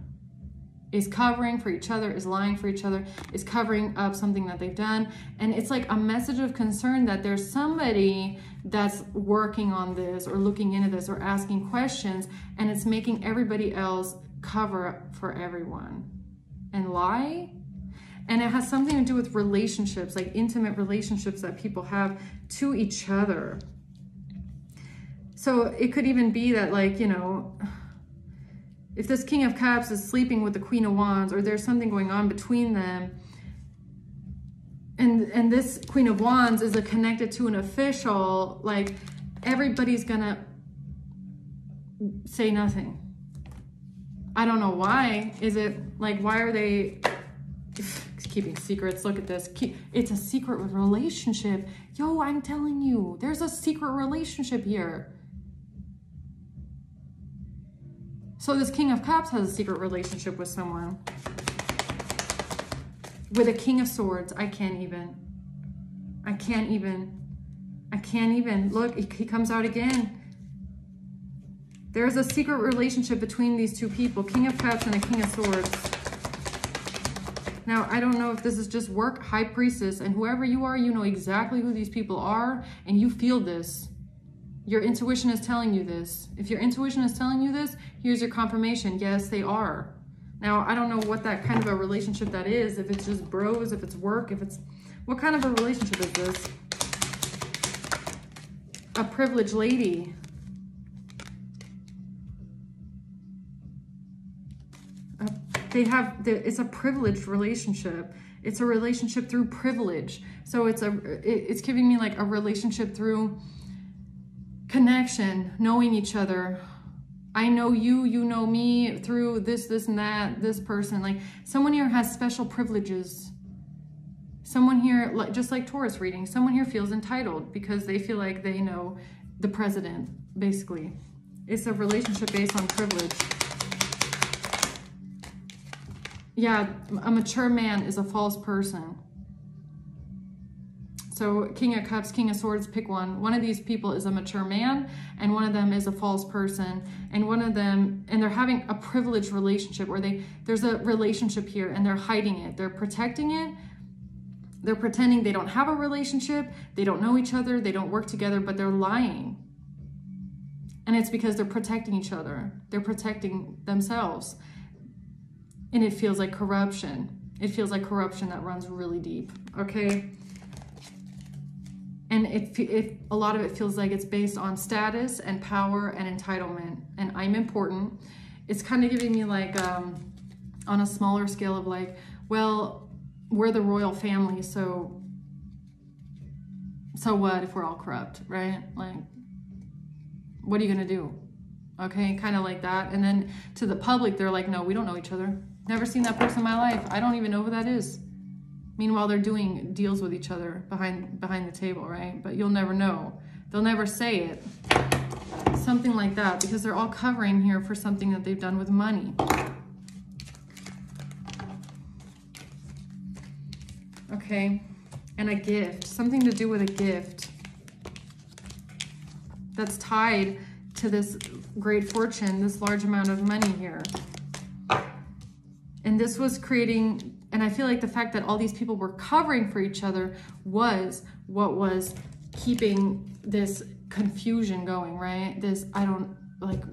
is covering for each other, is lying for each other, is covering up something that they've done. And it's like a message of concern that there's somebody that's working on this or looking into this or asking questions, and it's making everybody else cover for everyone and lie. And it has something to do with relationships, like intimate relationships that people have to each other. So it could even be that, like, you know, if this King of Cups is sleeping with the Queen of Wands or there's something going on between them, and and this Queen of Wands is connected to an official, like everybody's gonna say nothing. I don't know why. Is it like why are they keeping secrets. Look at this. It's a secret relationship. Yo, I'm telling you, there's a secret relationship here. So this King of Cups has a secret relationship with someone. With a King of Swords, I can't even. I can't even. I can't even. Look, he comes out again. There's a secret relationship between these two people, King of Cups and a King of Swords. Now, I don't know if this is just work, high priestess, and whoever you are, you know exactly who these people are, and you feel this. Your intuition is telling you this. If your intuition is telling you this, here's your confirmation. Yes, they are. Now, I don't know what that kind of a relationship that is, if it's just bros, if it's work, if it's... What kind of a relationship is this? A privileged lady. They have the, it's a privileged relationship. It's a relationship through privilege. So it's a it's giving me like a relationship through connection knowing each other. I know you you know me through this this and that this person. Like someone here has special privileges. Someone here just like taurus reading someone here feels entitled because they feel like they know the president basically. It's a relationship based on privilege yeah, a mature man is a false person. So King of Cups, King of Swords, pick one. One of these people is a mature man and one of them is a false person. And one of them, and they're having a privileged relationship where they, there's a relationship here and they're hiding it. They're protecting it. They're pretending they don't have a relationship. They don't know each other. They don't work together, but they're lying. And it's because they're protecting each other. They're protecting themselves and it feels like corruption. It feels like corruption that runs really deep, okay? And it, it, a lot of it feels like it's based on status and power and entitlement, and I'm important. It's kind of giving me like, um, on a smaller scale of like, well, we're the royal family, so so what if we're all corrupt, right? Like, what are you to do? Okay, kind of like that. And then to the public, they're like, no, we don't know each other. Never seen that person in my life. I don't even know who that is. Meanwhile, they're doing deals with each other behind behind the table, right? But you'll never know. They'll never say it. Something like that because they're all covering here for something that they've done with money. Okay, and a gift, something to do with a gift that's tied to this great fortune, this large amount of money here. And this was creating, and I feel like the fact that all these people were covering for each other was what was keeping this confusion going, right? This, I don't, like,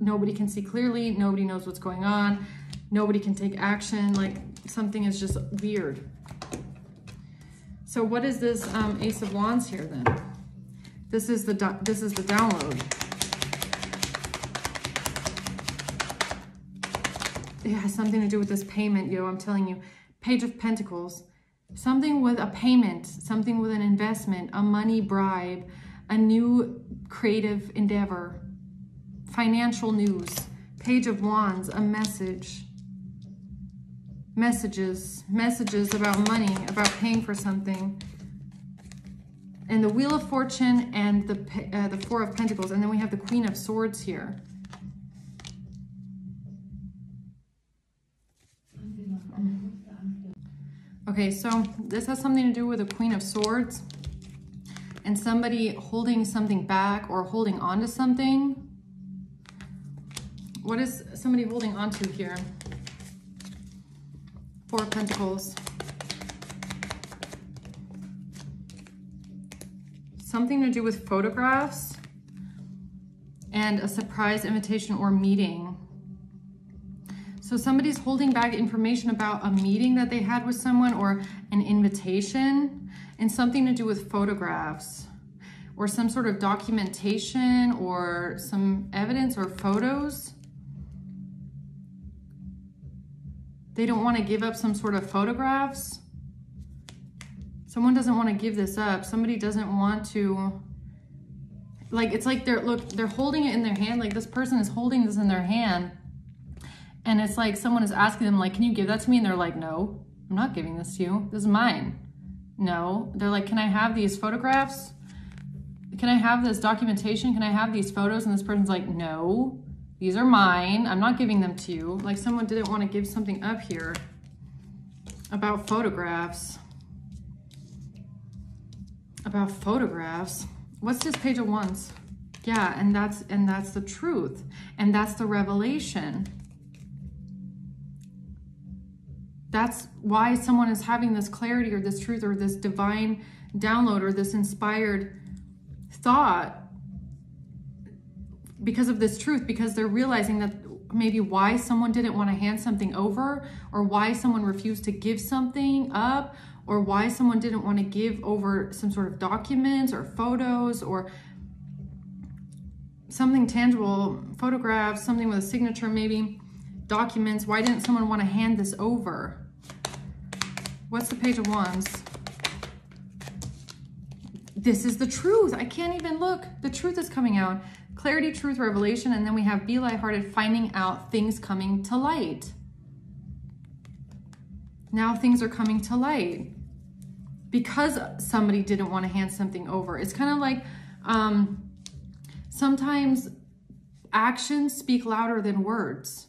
nobody can see clearly, nobody knows what's going on, nobody can take action, like, something is just weird. So what is this um, Ace of Wands here then? This is the this is the download. It has something to do with this payment, yo. I'm telling you. Page of Pentacles. Something with a payment, something with an investment, a money bribe, a new creative endeavor, financial news. Page of Wands, a message messages, messages about money, about paying for something. And the Wheel of Fortune and the, uh, the Four of Pentacles. And then we have the Queen of Swords here. Okay, so this has something to do with the Queen of Swords and somebody holding something back or holding on to something. What is somebody holding on to here? Four of Pentacles. Something to do with photographs and a surprise invitation or meeting. So somebody's holding back information about a meeting that they had with someone or an invitation and something to do with photographs or some sort of documentation or some evidence or photos. They don't want to give up some sort of photographs. Someone doesn't want to give this up. Somebody doesn't want to, like, it's like they're, look, they're holding it in their hand. Like this person is holding this in their hand. And it's like someone is asking them, like, can you give that to me? And they're like, no, I'm not giving this to you. This is mine. No. They're like, can I have these photographs? Can I have this documentation? Can I have these photos? And this person's like, no. These are mine. I'm not giving them to you. Like someone didn't want to give something up here about photographs. About photographs. What's this page of wands? Yeah, and that's and that's the truth. And that's the revelation. That's why someone is having this clarity or this truth or this divine download or this inspired thought because of this truth, because they're realizing that maybe why someone didn't want to hand something over or why someone refused to give something up or why someone didn't want to give over some sort of documents or photos or something tangible, photographs, something with a signature maybe, documents. Why didn't someone want to hand this over? What's the Page of Wands? This is the truth. I can't even look. The truth is coming out clarity, truth, revelation, and then we have be lighthearted, finding out things coming to light. Now things are coming to light because somebody didn't want to hand something over. It's kind of like um, sometimes actions speak louder than words.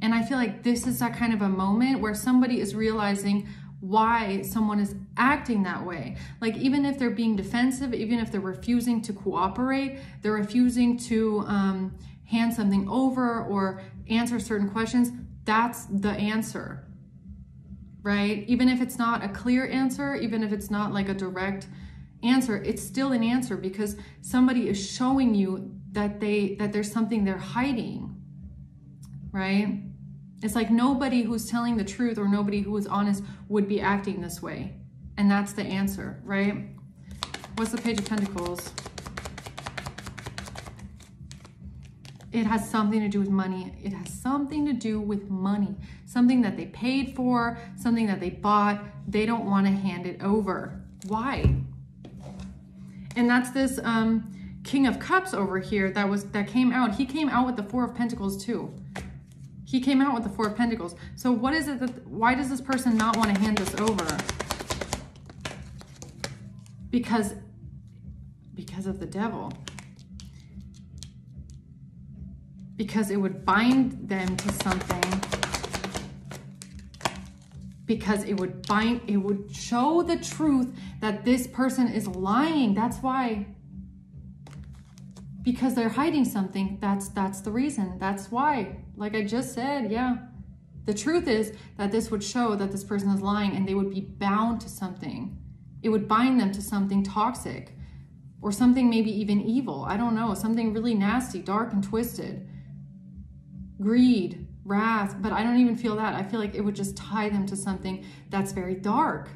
And I feel like this is that kind of a moment where somebody is realizing, why someone is acting that way. Like even if they're being defensive, even if they're refusing to cooperate, they're refusing to um, hand something over or answer certain questions, that's the answer, right? Even if it's not a clear answer, even if it's not like a direct answer, it's still an answer because somebody is showing you that they that there's something they're hiding, right? It's like nobody who's telling the truth or nobody who is honest would be acting this way. And that's the answer, right? What's the Page of Pentacles? It has something to do with money. It has something to do with money. Something that they paid for, something that they bought. They don't want to hand it over. Why? And that's this um, King of Cups over here that was that came out. He came out with the Four of Pentacles too. He came out with the Four of Pentacles. So what is it that, why does this person not want to hand this over? Because, because of the devil. Because it would bind them to something because it would bind, it would show the truth that this person is lying. That's why. Because they're hiding something. That's that's the reason. That's why. Like I just said, yeah. The truth is that this would show that this person is lying and they would be bound to something. It would bind them to something toxic or something maybe even evil. I don't know, something really nasty, dark and twisted. Greed, wrath, but I don't even feel that. I feel like it would just tie them to something that's very dark.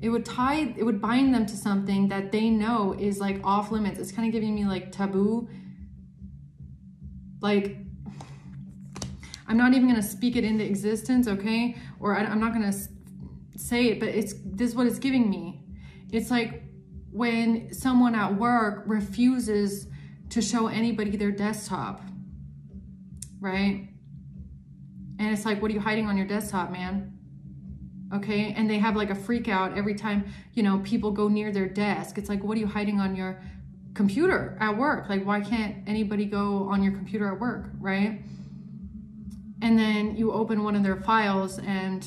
It would tie, it would bind them to something that they know is like off limits. It's kind of giving me like taboo. Like, I'm not even going to speak it into existence, okay? Or I, I'm not going to say it, but it's this is what it's giving me. It's like when someone at work refuses to show anybody their desktop, right? And it's like, what are you hiding on your desktop, man? Okay. And they have like a freak out every time, you know, people go near their desk. It's like, what are you hiding on your computer at work? Like, why can't anybody go on your computer at work? Right. And then you open one of their files and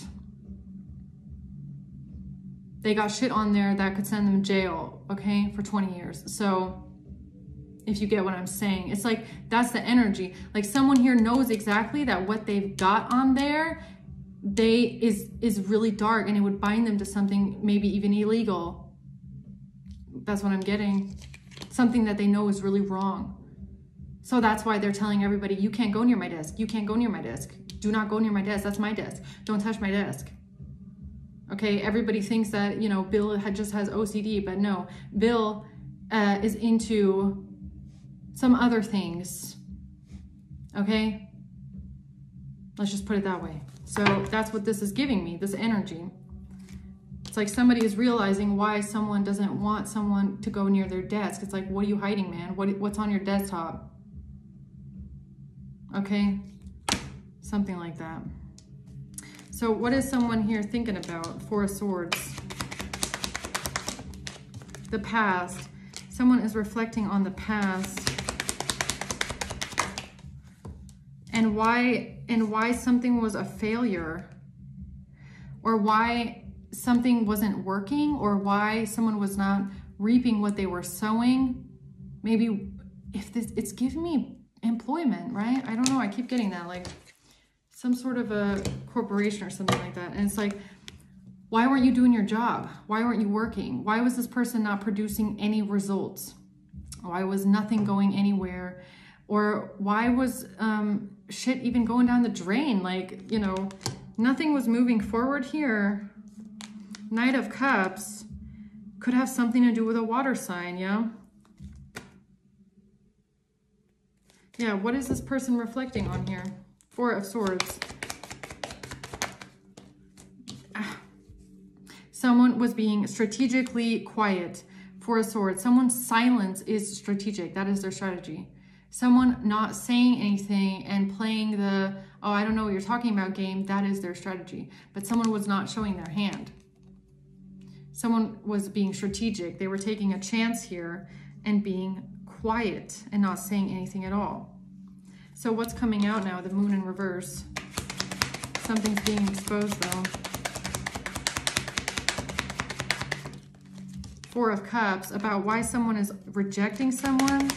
they got shit on there that could send them jail, okay, for 20 years. So if you get what I'm saying. It's like that's the energy. Like someone here knows exactly that what they've got on there they is is really dark and it would bind them to something maybe even illegal. That's what I'm getting. Something that they know is really wrong. So that's why they're telling everybody, you can't go near my desk. You can't go near my desk. Do not go near my desk. That's my desk. Don't touch my desk. Okay, everybody thinks that, you know, Bill had, just has OCD, but no, Bill uh, is into some other things. Okay? Let's just put it that way. So that's what this is giving me, this energy. It's like somebody is realizing why someone doesn't want someone to go near their desk. It's like, what are you hiding, man? What, what's on your desktop? Okay? Something like that. So what is someone here thinking about? Four of Swords. The past. Someone is reflecting on the past. and why and why something was a failure or why something wasn't working or why someone was not reaping what they were sowing maybe if this it's giving me employment right? I don't know. I keep getting that like some sort of a corporation or something like that. And it's like why weren't you doing your job? Why weren't you working? Why was this person not producing any results? Why was nothing going anywhere? Or why was um, shit even going down the drain? Like, you know, nothing was moving forward here. Knight of Cups could have something to do with a water sign, yeah? Yeah, what is this person reflecting on here? Four of Swords. Ah. Someone was being strategically quiet. Four of Swords. Someone's silence is strategic. That is their strategy someone not saying anything and playing the, oh, I don't know what you're talking about game, that is their strategy. But someone was not showing their hand. Someone was being strategic. They were taking a chance here and being quiet and not saying anything at all. So what's coming out now? The moon in reverse. Something's being exposed though. Four of Cups about why someone is rejecting someone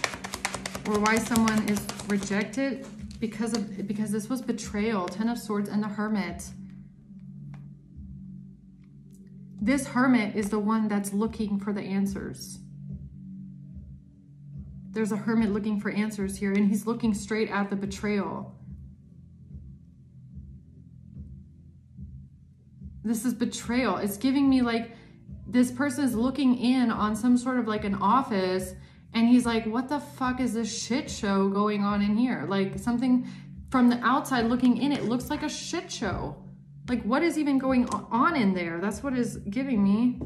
or why someone is rejected because of because this was betrayal ten of swords and the hermit this hermit is the one that's looking for the answers there's a hermit looking for answers here and he's looking straight at the betrayal this is betrayal it's giving me like this person is looking in on some sort of like an office and he's like, what the fuck is this shit show going on in here? Like something from the outside looking in, it looks like a shit show. Like what is even going on in there? That's what is giving me.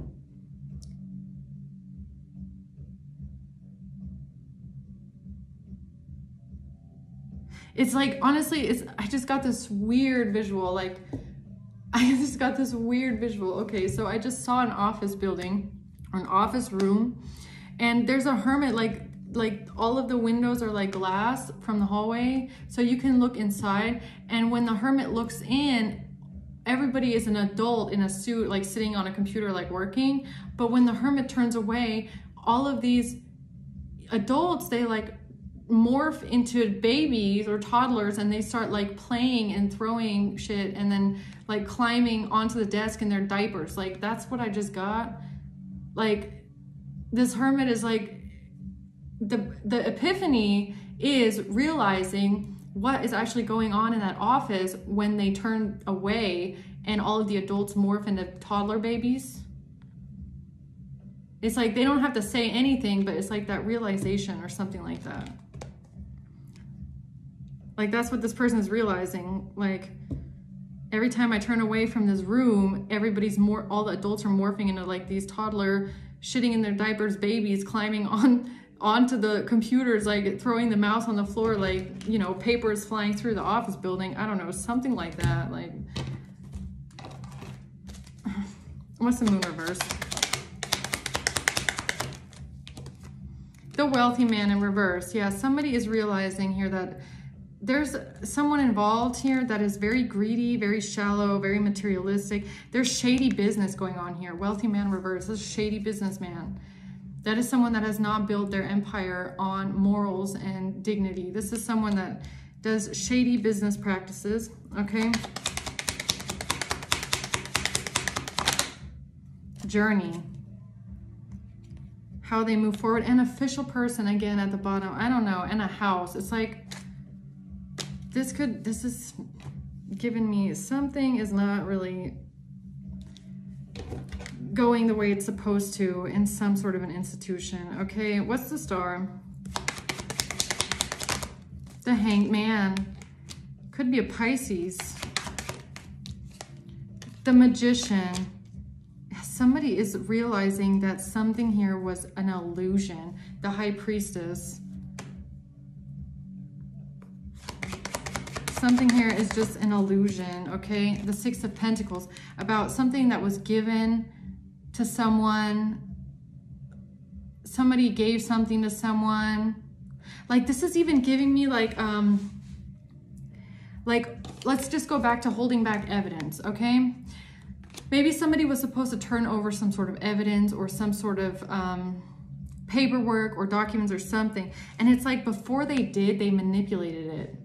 It's like honestly it's i just got this weird visual like [LAUGHS] i just got this weird visual. Okay so i just saw an office building an office room and there's a hermit like like all of the windows are like glass from the hallway so you can look inside and when the hermit looks in everybody is an adult in a suit like sitting on a computer like working but when the hermit turns away all of these adults they like morph into babies or toddlers and they start like playing and throwing shit and then like climbing onto the desk in their diapers. Like that's what i just got. Like this hermit is like the the epiphany is realizing what is actually going on in that office when they turn away and all of the adults morph into toddler babies. It's like they don't have to say anything but it's like that realization or something like that like that's what this person is realizing. Like every time I turn away from this room, everybody's more, all the adults are morphing into like these toddler shitting in their diapers babies climbing [LAUGHS] on onto the computers, like throwing the mouse on the floor, like, you know, papers flying through the office building. I don't know, something like that. Like, [SIGHS] what's the moon reverse? The wealthy man in reverse. Yeah, somebody is realizing here that there's someone involved here that is very greedy, very shallow, very materialistic. There's shady business going on here. Wealthy man reverse, this shady businessman. That is someone that has not built their empire on morals and dignity. This is someone that does shady business practices, okay? Journey. How they move forward. An official person, again, at the bottom. I don't know. And a house. It's like this could, this is giving me something is not really going the way it's supposed to in some sort of an institution. Okay, what's the star? The hanged man. Could be a Pisces. The magician. Somebody is realizing that something here was an illusion. The high priestess. Something here is just an illusion, okay? The Six of Pentacles, about something that was given to someone, somebody gave something to someone. Like this is even giving me like, um, like, let's just go back to holding back evidence, okay? Maybe somebody was supposed to turn over some sort of evidence or some sort of, um, paperwork or documents or something. And it's like before they did, they manipulated it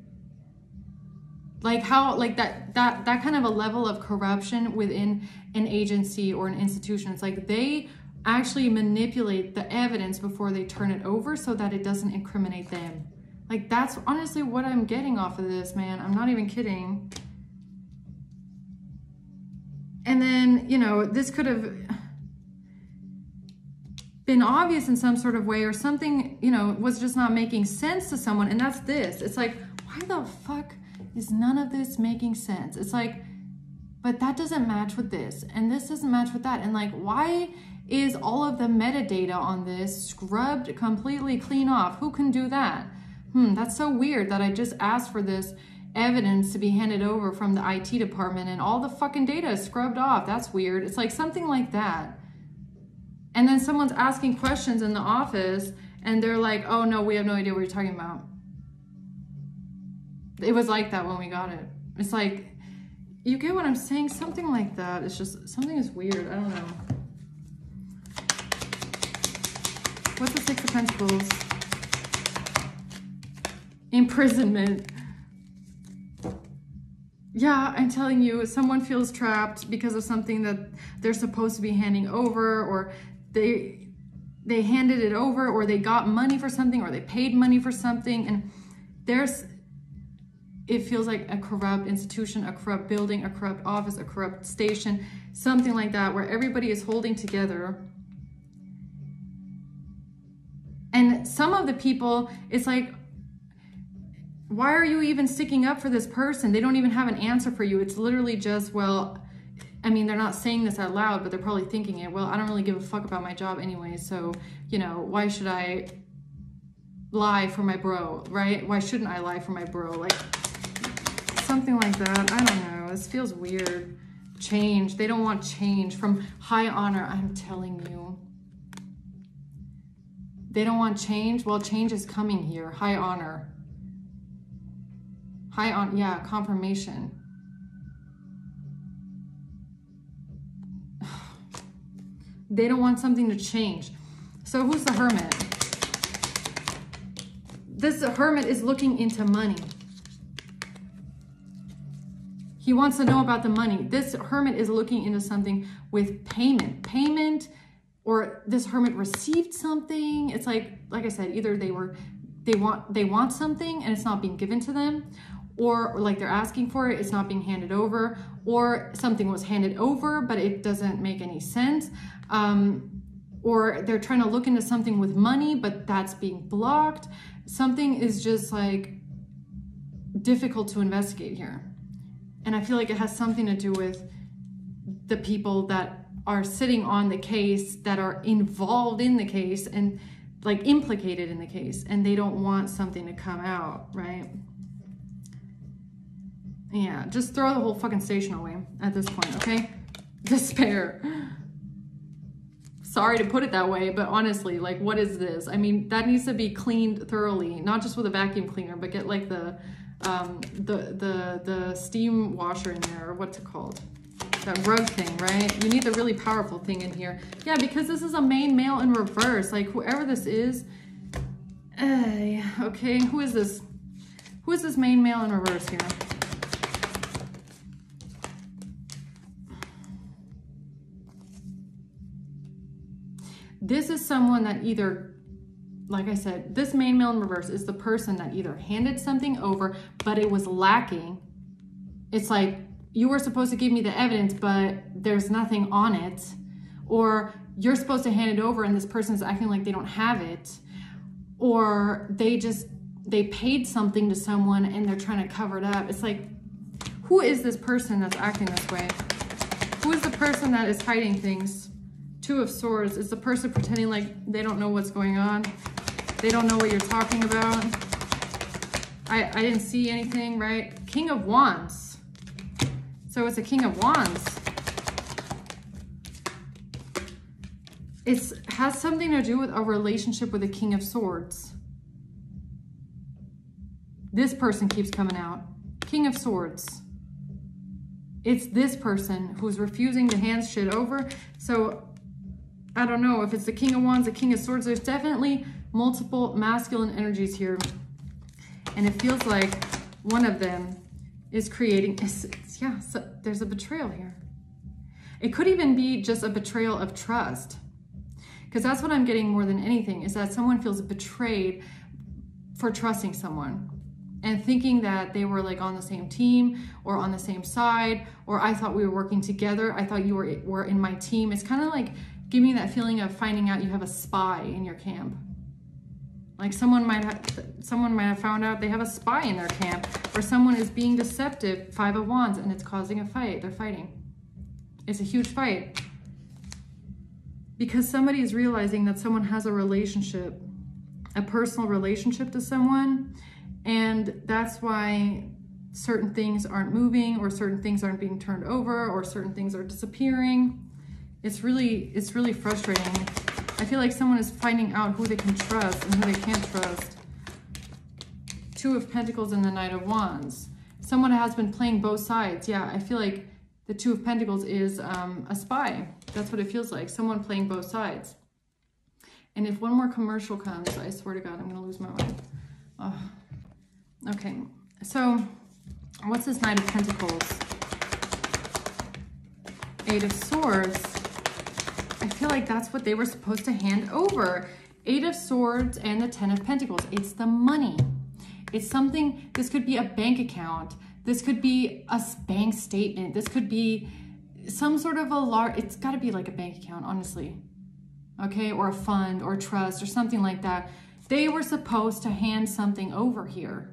like how like that that that kind of a level of corruption within an agency or an institution. It's like they actually manipulate the evidence before they turn it over so that it doesn't incriminate them. Like that's honestly what i'm getting off of this man. I'm not even kidding. And then you know this could have been obvious in some sort of way or something you know was just not making sense to someone. And that's this. It's like why the fuck is none of this making sense? It's like, but that doesn't match with this, and this doesn't match with that. And like, why is all of the metadata on this scrubbed completely clean off? Who can do that? Hmm, that's so weird that I just asked for this evidence to be handed over from the IT department and all the fucking data is scrubbed off. That's weird. It's like something like that. And then someone's asking questions in the office and they're like, oh no, we have no idea what you're talking about it was like that when we got it. It's like, you get what I'm saying? Something like that. It's just, something is weird. I don't know. What's the Six of Pentacles? Imprisonment. Yeah, I'm telling you, someone feels trapped because of something that they're supposed to be handing over or they they handed it over or they got money for something or they paid money for something and there's it feels like a corrupt institution, a corrupt building, a corrupt office, a corrupt station, something like that, where everybody is holding together. And some of the people, it's like, why are you even sticking up for this person? They don't even have an answer for you. It's literally just, well, I mean, they're not saying this out loud, but they're probably thinking it. Well, I don't really give a fuck about my job anyway, so, you know, why should I lie for my bro, right? Why shouldn't I lie for my bro? Like something like that. I don't know. This feels weird. Change. They don't want change from high honor. I'm telling you. They don't want change. Well, change is coming here. High honor. High on, yeah, confirmation. [SIGHS] They don't want something to change. So who's the hermit? This hermit is looking into money. He wants to know about the money. This hermit is looking into something with payment. Payment or this hermit received something. It's like like I said, either they were they want they want something and it's not being given to them or, like they're asking for it, it's not being handed over, or something was handed over, but it doesn't make any sense. Um, or they're trying to look into something with money, but that's being blocked. Something is just like difficult to investigate here. And I feel like it has something to do with the people that are sitting on the case, that are involved in the case and like implicated in the case, and they don't want something to come out, right? Yeah, just throw the whole fucking station away at this point, okay? [LAUGHS] Despair. Sorry to put it that way, but honestly, like, what is this? I mean, that needs to be cleaned thoroughly, not just with a vacuum cleaner, but get like the, um, the, the, the steam washer in there, or what's it called? That rug thing, right? You need the really powerful thing in here. Yeah, because this is a main male in reverse. Like, whoever this is, uh, okay, who is this? Who is this main male in reverse here? This is someone that either, like I said, this main male in reverse is the person that either handed something over, but it was lacking. It's like, you were supposed to give me the evidence, but there's nothing on it. Or you're supposed to hand it over and this person's acting like they don't have it. Or they just, they paid something to someone and they're trying to cover it up. It's like, who is this person that's acting this way? Who is the person that is hiding things? Two of Swords is the person pretending like they don't know what's going on. They don't know what you're talking about. I, I didn't see anything, right? King of Wands. So it's a King of Wands. It has something to do with a relationship with a King of Swords. This person keeps coming out. King of Swords. It's this person who's refusing to hand shit over. So I don't know if it's the King of Wands, the King of Swords. There's definitely multiple masculine energies here. And it feels like one of them is creating, it's, it's, yeah, so there's a betrayal here. It could even be just a betrayal of trust. Because that's what I'm getting more than anything, is that someone feels betrayed for trusting someone and thinking that they were like on the same team or on the same side, or I thought we were working together. I thought you were, were in my team. It's kind of like give me that feeling of finding out you have a spy in your camp. Like someone might have, someone might have found out they have a spy in their camp, or someone is being deceptive, Five of Wands, and it's causing a fight. They're fighting. It's a huge fight. Because somebody is realizing that someone has a relationship, a personal relationship to someone, and that's why certain things aren't moving, or certain things aren't being turned over, or certain things are disappearing it's really, it's really frustrating. I feel like someone is finding out who they can trust and who they can't trust. Two of Pentacles and the Knight of Wands. Someone has been playing both sides. Yeah, I feel like the Two of Pentacles is um, a spy. That's what it feels like. Someone playing both sides. And if one more commercial comes, I swear to God, I'm going to lose my mind. Oh. Okay, so what's this Knight of Pentacles? Eight of Swords. I feel like that's what they were supposed to hand over. Eight of Swords and the Ten of Pentacles. It's the money. It's something, this could be a bank account. This could be a bank statement. This could be some sort of a large, it's got to be like a bank account, honestly. Okay, or a fund or trust or something like that. They were supposed to hand something over here.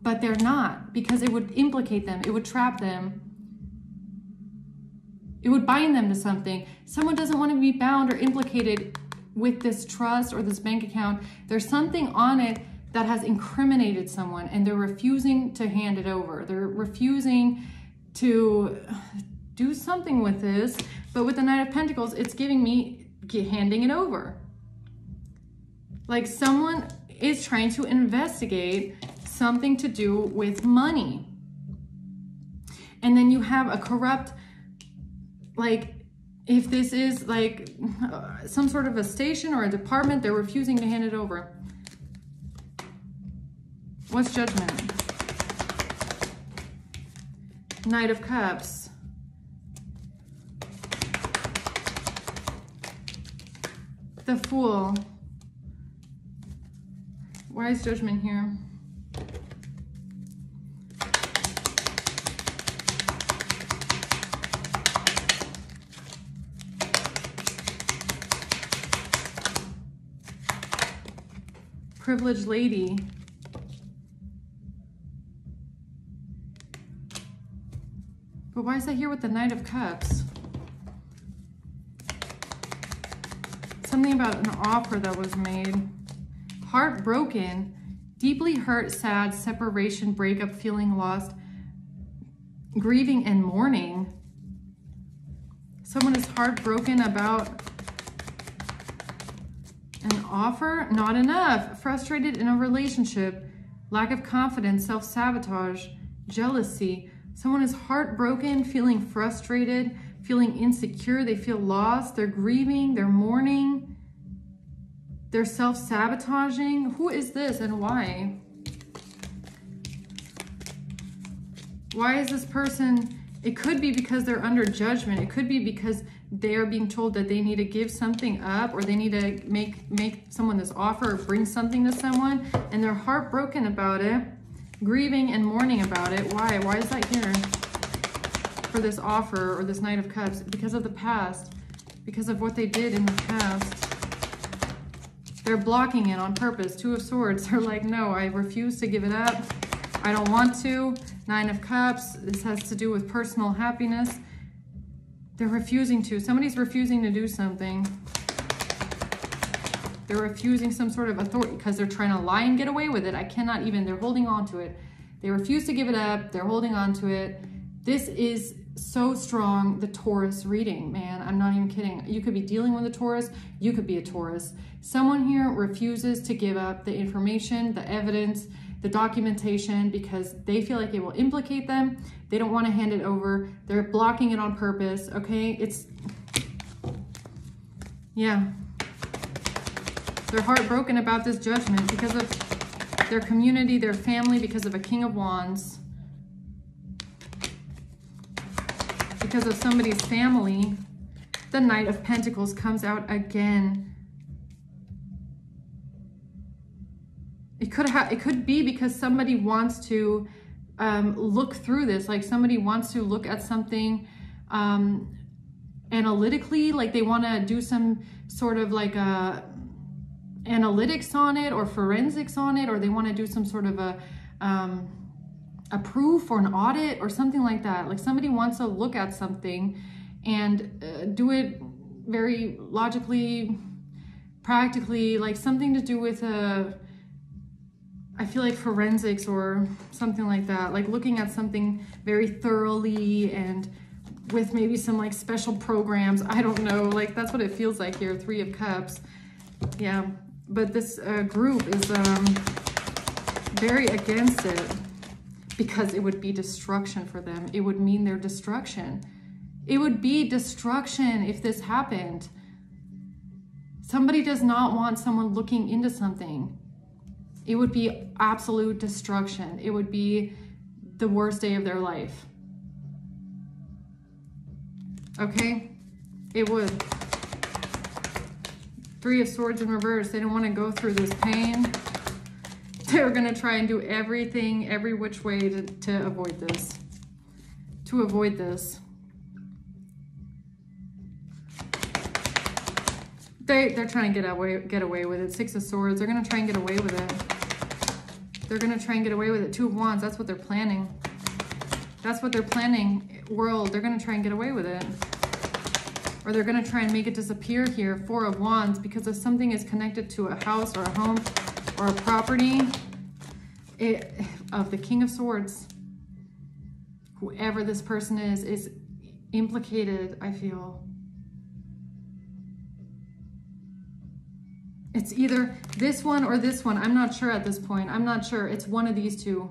But they're not because it would implicate them. It would trap them it would bind them to something. Someone doesn't want to be bound or implicated with this trust or this bank account, there's something on it that has incriminated someone and they're refusing to hand it over. They're refusing to do something with this. But with the Knight of Pentacles, it's giving me handing it over. Like someone is trying to investigate something to do with money. And then you have a corrupt, like, if this is like uh, some sort of a station or a department, they're refusing to hand it over. What's judgment? Knight of Cups. The Fool. Why is judgment here? Privileged lady. But why is that here with the Knight of Cups? Something about an offer that was made. Heartbroken, deeply hurt, sad, separation, breakup, feeling lost, grieving and mourning. Someone is heartbroken about offer, not enough. Frustrated in a relationship, lack of confidence, self-sabotage, jealousy, Someone is heartbroken, feeling frustrated, feeling insecure. They feel lost. They're grieving. They're mourning. They're self-sabotaging. Who is this and why? Why is this person... It could be because they're under judgment. It could be because they are being told that they need to give something up or they need to make make someone this offer or bring something to someone and they're heartbroken about it grieving and mourning about it. Why? Why is that here for this offer or this Knight of Cups? Because of the past, because of what they did in the past. They're blocking it on purpose. Two of Swords. [LAUGHS] They're like, no, I refuse to give it up. I don't want to. Nine of Cups. This has to do with personal happiness. They're refusing to. Somebody's refusing to do something. They're refusing some sort of authority because they're trying to lie and get away with it. I cannot even, they're holding on to it. They refuse to give it up. They're holding on to it. This is so strong, the Taurus reading, man. I'm not even kidding. You could be dealing with a Taurus. You could be a Taurus. Someone here refuses to give up the information, the evidence, the documentation because they feel like it will implicate them. They don't want to hand it over. They're blocking it on purpose, okay? It's, yeah. They're heartbroken about this judgment because of their community, their family, because of a King of Wands. Because of somebody's family, the Knight of Pentacles comes out again. Could have, it could be because somebody wants to um, look through this, like somebody wants to look at something um, analytically, like they want to do some sort of like a analytics on it or forensics on it, or they want to do some sort of a, um, a proof or an audit or something like that. Like somebody wants to look at something and uh, do it very logically, practically, like something to do with a, uh, I feel like forensics or something like that, like looking at something very thoroughly and with maybe some like special programs. I don't know, like that's what it feels like here, Three of Cups. Yeah, but this uh, group is um, very against it because it would be destruction for them. It would mean their destruction. It would be destruction if this happened. Somebody does not want someone looking into something. It would be absolute destruction. It would be the worst day of their life. Okay? It would. Three of Swords in reverse. They don't want to go through this pain. [LAUGHS] They're going to try and do everything, every which way to, to avoid this. To avoid this. They, they're trying to get away, get away with it. Six of Swords. They're going to try and get away with it. They're to try and get away with it. Two of Wands. That's what they're planning. That's what they're planning. World. They're to try and get away with it. or they're to try and make it disappear here, Four of Wands, because if something is connected to a house or a home or a property, it, of the King of Swords, whoever this person is, is implicated, I feel. It's either this one or this one. I'm not sure at this point. I'm not sure. It's one of these two.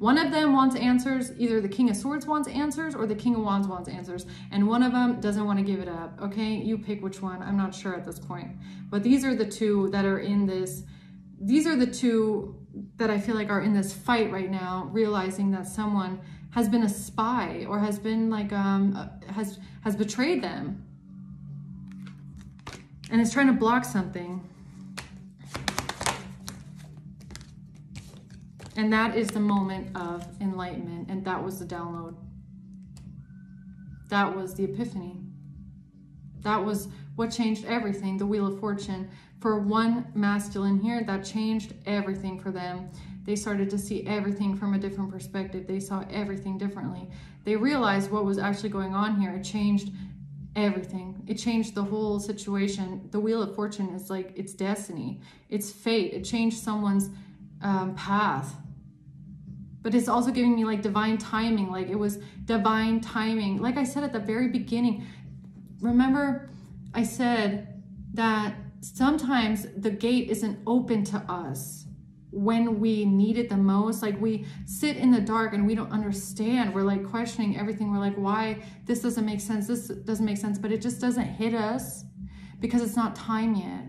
One of them wants answers. Either the King of Swords wants answers or the King of Wands wants answers. And one of them doesn't want to give it up. Okay, you pick which one. I'm not sure at this point. But these are the two that are in this. These are the two that I feel like are in this fight right now, realizing that someone has been a spy or has been like, um, uh, has, has betrayed them and it's trying to block something. And that is the moment of enlightenment. And that was the download. That was the epiphany. That was what changed everything, the Wheel of Fortune. For one masculine here, that changed everything for them. They started to see everything from a different perspective. They saw everything differently. They realized what was actually going on here. It changed everything. It changed the whole situation. The Wheel of Fortune is like, it's destiny. It's fate. It changed someone's um, path. But it's also giving me like divine timing. Like it was divine timing. Like I said at the very beginning, remember I said that sometimes the gate isn't open to us when we need it the most. Like we sit in the dark and we don't understand. We're like questioning everything. We're like, why this doesn't make sense? This doesn't make sense, but it just doesn't hit us because it's not time yet.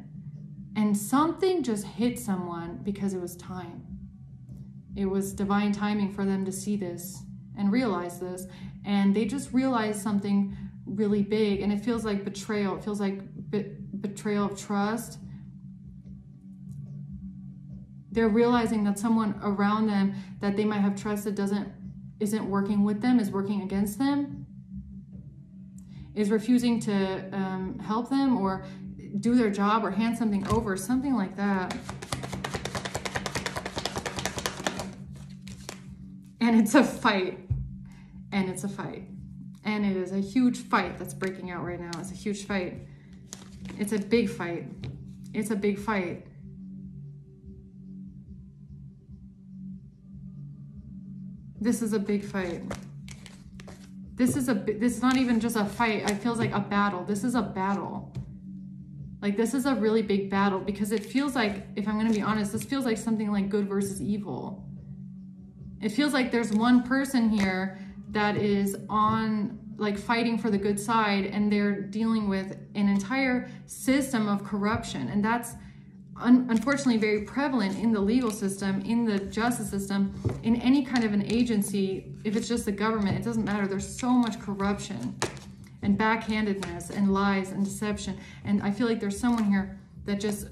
And something just hit someone because it was time. It was divine timing for them to see this and realize this. And they just realized something really big. And it feels like betrayal. It feels like be betrayal of trust they're realizing that someone around them that they might have trusted doesn't isn't working with them is working against them is refusing to um, help them or do their job or hand something over something like that. And it's a fight. And it's a fight. And it is a huge fight that's breaking out right now. It's a huge fight. It's a big fight. It's a big fight This is a big fight. This is a, this is not even just a fight. It feels like a battle. This is a battle. Like this is a really big battle because it feels like, if I'm going to be honest, this feels like something like good versus evil. It feels like there's one person here that is on like fighting for the good side and they're dealing with an entire system of corruption. And that's un unfortunately very prevalent in the legal system, in the justice system, in any kind of an agency. If it's just the government, it doesn't matter. There's so much corruption and backhandedness and lies and deception. And I feel like there's someone here that just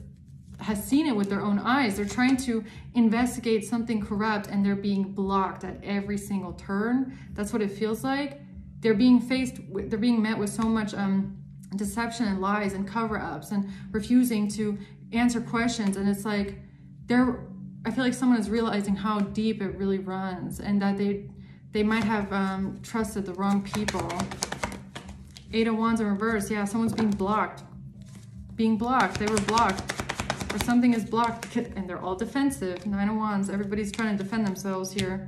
has seen it with their own eyes. They're trying to investigate something corrupt and they're being blocked at every single turn. That's what it feels like. They're being faced with, they're being met with so much um, deception and lies and cover-ups and refusing to answer questions and it's like they're I feel like someone is realizing how deep it really runs and that they they might have um, trusted the wrong people. Eight of Wands in reverse. Yeah, someone's being blocked. Being blocked. They were blocked. Or something is blocked. And they're all defensive. Nine of Wands. Everybody's trying to defend themselves here.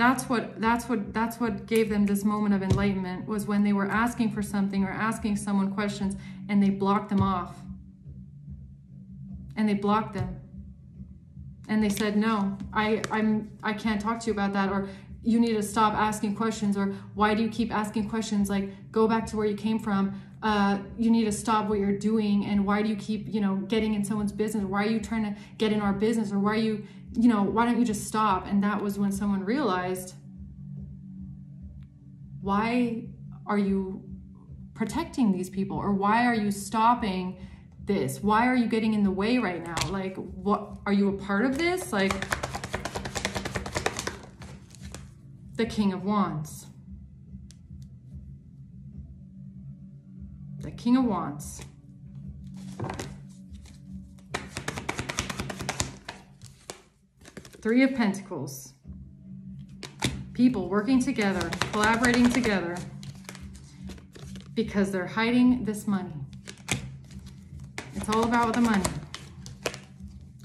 That's what that's what that's what gave them this moment of enlightenment was when they were asking for something or asking someone questions and they blocked them off. And they blocked them. And they said, no, I, I'm, I can't talk to you about that. Or you need to stop asking questions. Or why do you keep asking questions? Like, go back to where you came from. Uh, you need to stop what you're doing. And why do you keep, you know, getting in someone's business? Why are you trying to get in our business? Or why are you, you know, why don't you just stop? And that was when someone realized, why are you protecting these people? Or why are you stopping this? Why are you getting in the way right now? Like what are you a part of this? Like the king of wands. The king of wands three of pentacles people working together collaborating together because they're hiding this money. It's all about the money.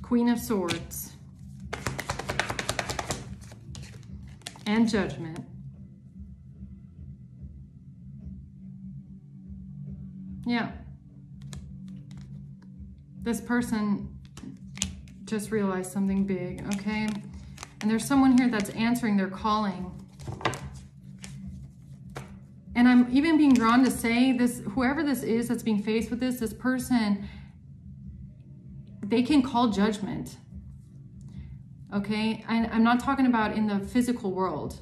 Queen of Swords. And Judgment. Yeah. This person just realized something big, okay? And there's someone here that's answering their calling. And I'm even being drawn to say this, whoever this is that's being faced with this, this person, they can call judgment. Okay, I, I'm not talking about in the physical world.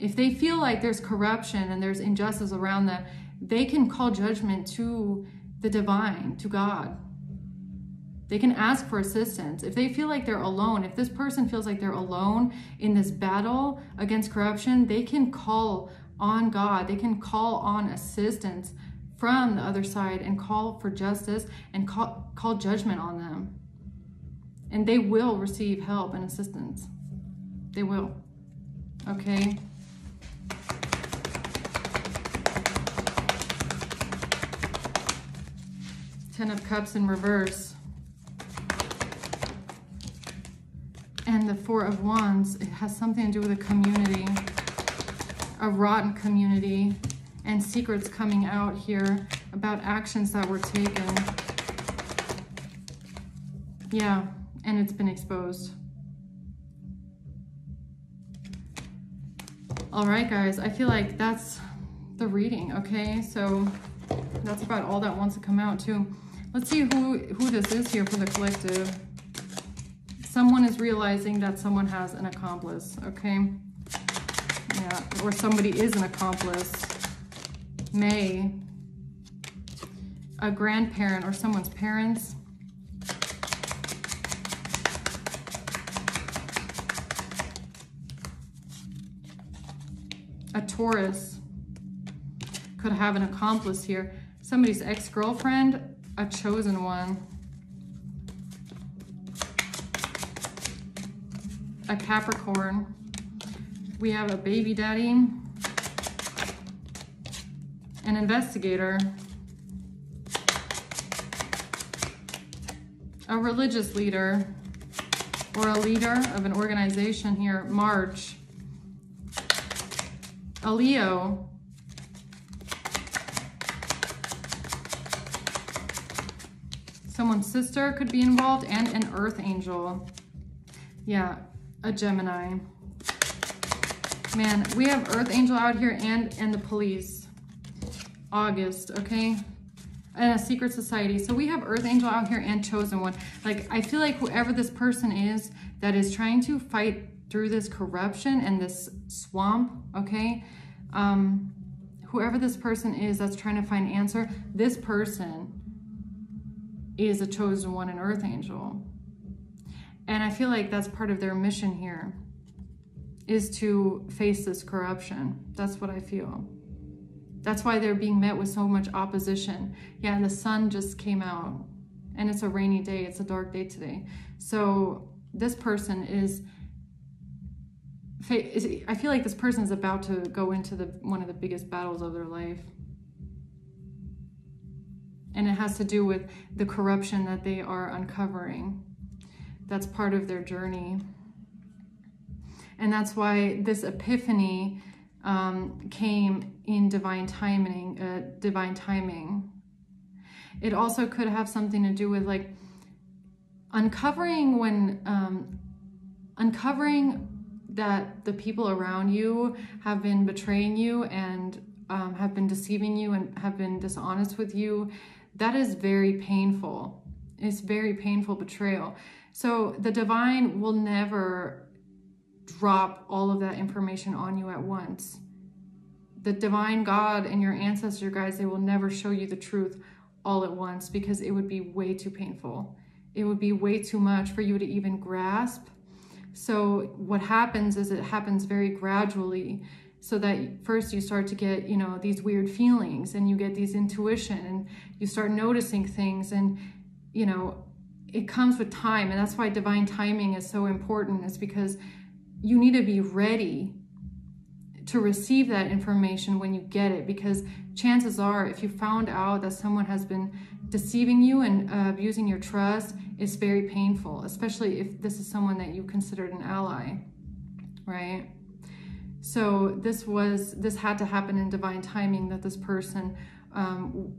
If they feel like there's corruption and there's injustice around them, they can call judgment to the divine, to God. They can ask for assistance. If they feel like they're alone, if this person feels like they're alone in this battle against corruption, they can call on God. They can call on assistance from the other side and call for justice and call, call judgment on them. And they will receive help and assistance. They will. Okay? Ten of Cups in reverse. And the Four of Wands, it has something to do with a community, a rotten community, and secrets coming out here about actions that were taken. Yeah, and it's been exposed. All right, guys, I feel like that's the reading, okay? So that's about all that wants to come out, too. Let's see who, who this is here for the collective. Someone is realizing that someone has an accomplice, okay? Yeah, or somebody is an accomplice. May, a grandparent or someone's parents. A Taurus could have an accomplice here. Somebody's ex-girlfriend, a chosen one. A Capricorn. We have a baby daddy, an investigator, a religious leader, or a leader of an organization here, March, a Leo, someone's sister could be involved, and an earth angel. Yeah, a Gemini. Man, we have Earth Angel out here and, and the police. August, okay? And a secret society. So we have Earth Angel out here and Chosen One. Like, I feel like whoever this person is that is trying to fight through this corruption and this swamp, okay? Um, whoever this person is that's trying to find answer, this person is a chosen one, an earth angel. And I feel like that's part of their mission here is to face this corruption. That's what I feel. That's why they're being met with so much opposition. Yeah, the sun just came out and it's a rainy day. It's a dark day today. So this person is, I feel like this person is about to go into the one of the biggest battles of their life. And it has to do with the corruption that they are uncovering. That's part of their journey. And that's why this epiphany um, came in divine timing, uh, divine timing. It also could have something to do with like uncovering when, um, uncovering that the people around you have been betraying you and um, have been deceiving you and have been dishonest with you. That is very painful. It's very painful betrayal. So the divine will never drop all of that information on you at once. The divine God and your ancestor guys, they will never show you the truth all at once because it would be way too painful. It would be way too much for you to even grasp. So what happens is it happens very gradually so that first you start to get, you know, these weird feelings and you get these intuition and you start noticing things and, you know, it comes with time. And that's why divine timing is so important is because you need to be ready to receive that information when you get it because chances are if you found out that someone has been deceiving you and uh, abusing your trust it's very painful especially if this is someone that you considered an ally right so this was this had to happen in divine timing that this person um,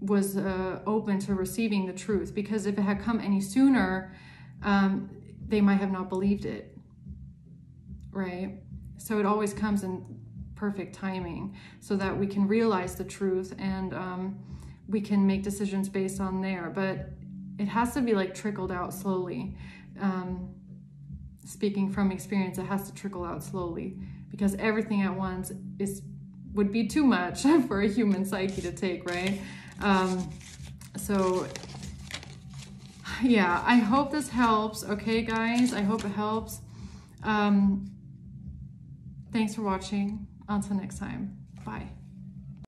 was uh, open to receiving the truth because if it had come any sooner um, they might have not believed it right so it always comes in perfect timing so that we can realize the truth and um, we can make decisions based on there. But it has to be like trickled out slowly. Um, speaking from experience, it has to trickle out slowly because everything at once is would be too much [LAUGHS] for a human psyche to take, right? Um, so yeah, I hope this helps. Okay, guys, I hope it helps. Um, Thanks for watching. Until next time. Bye.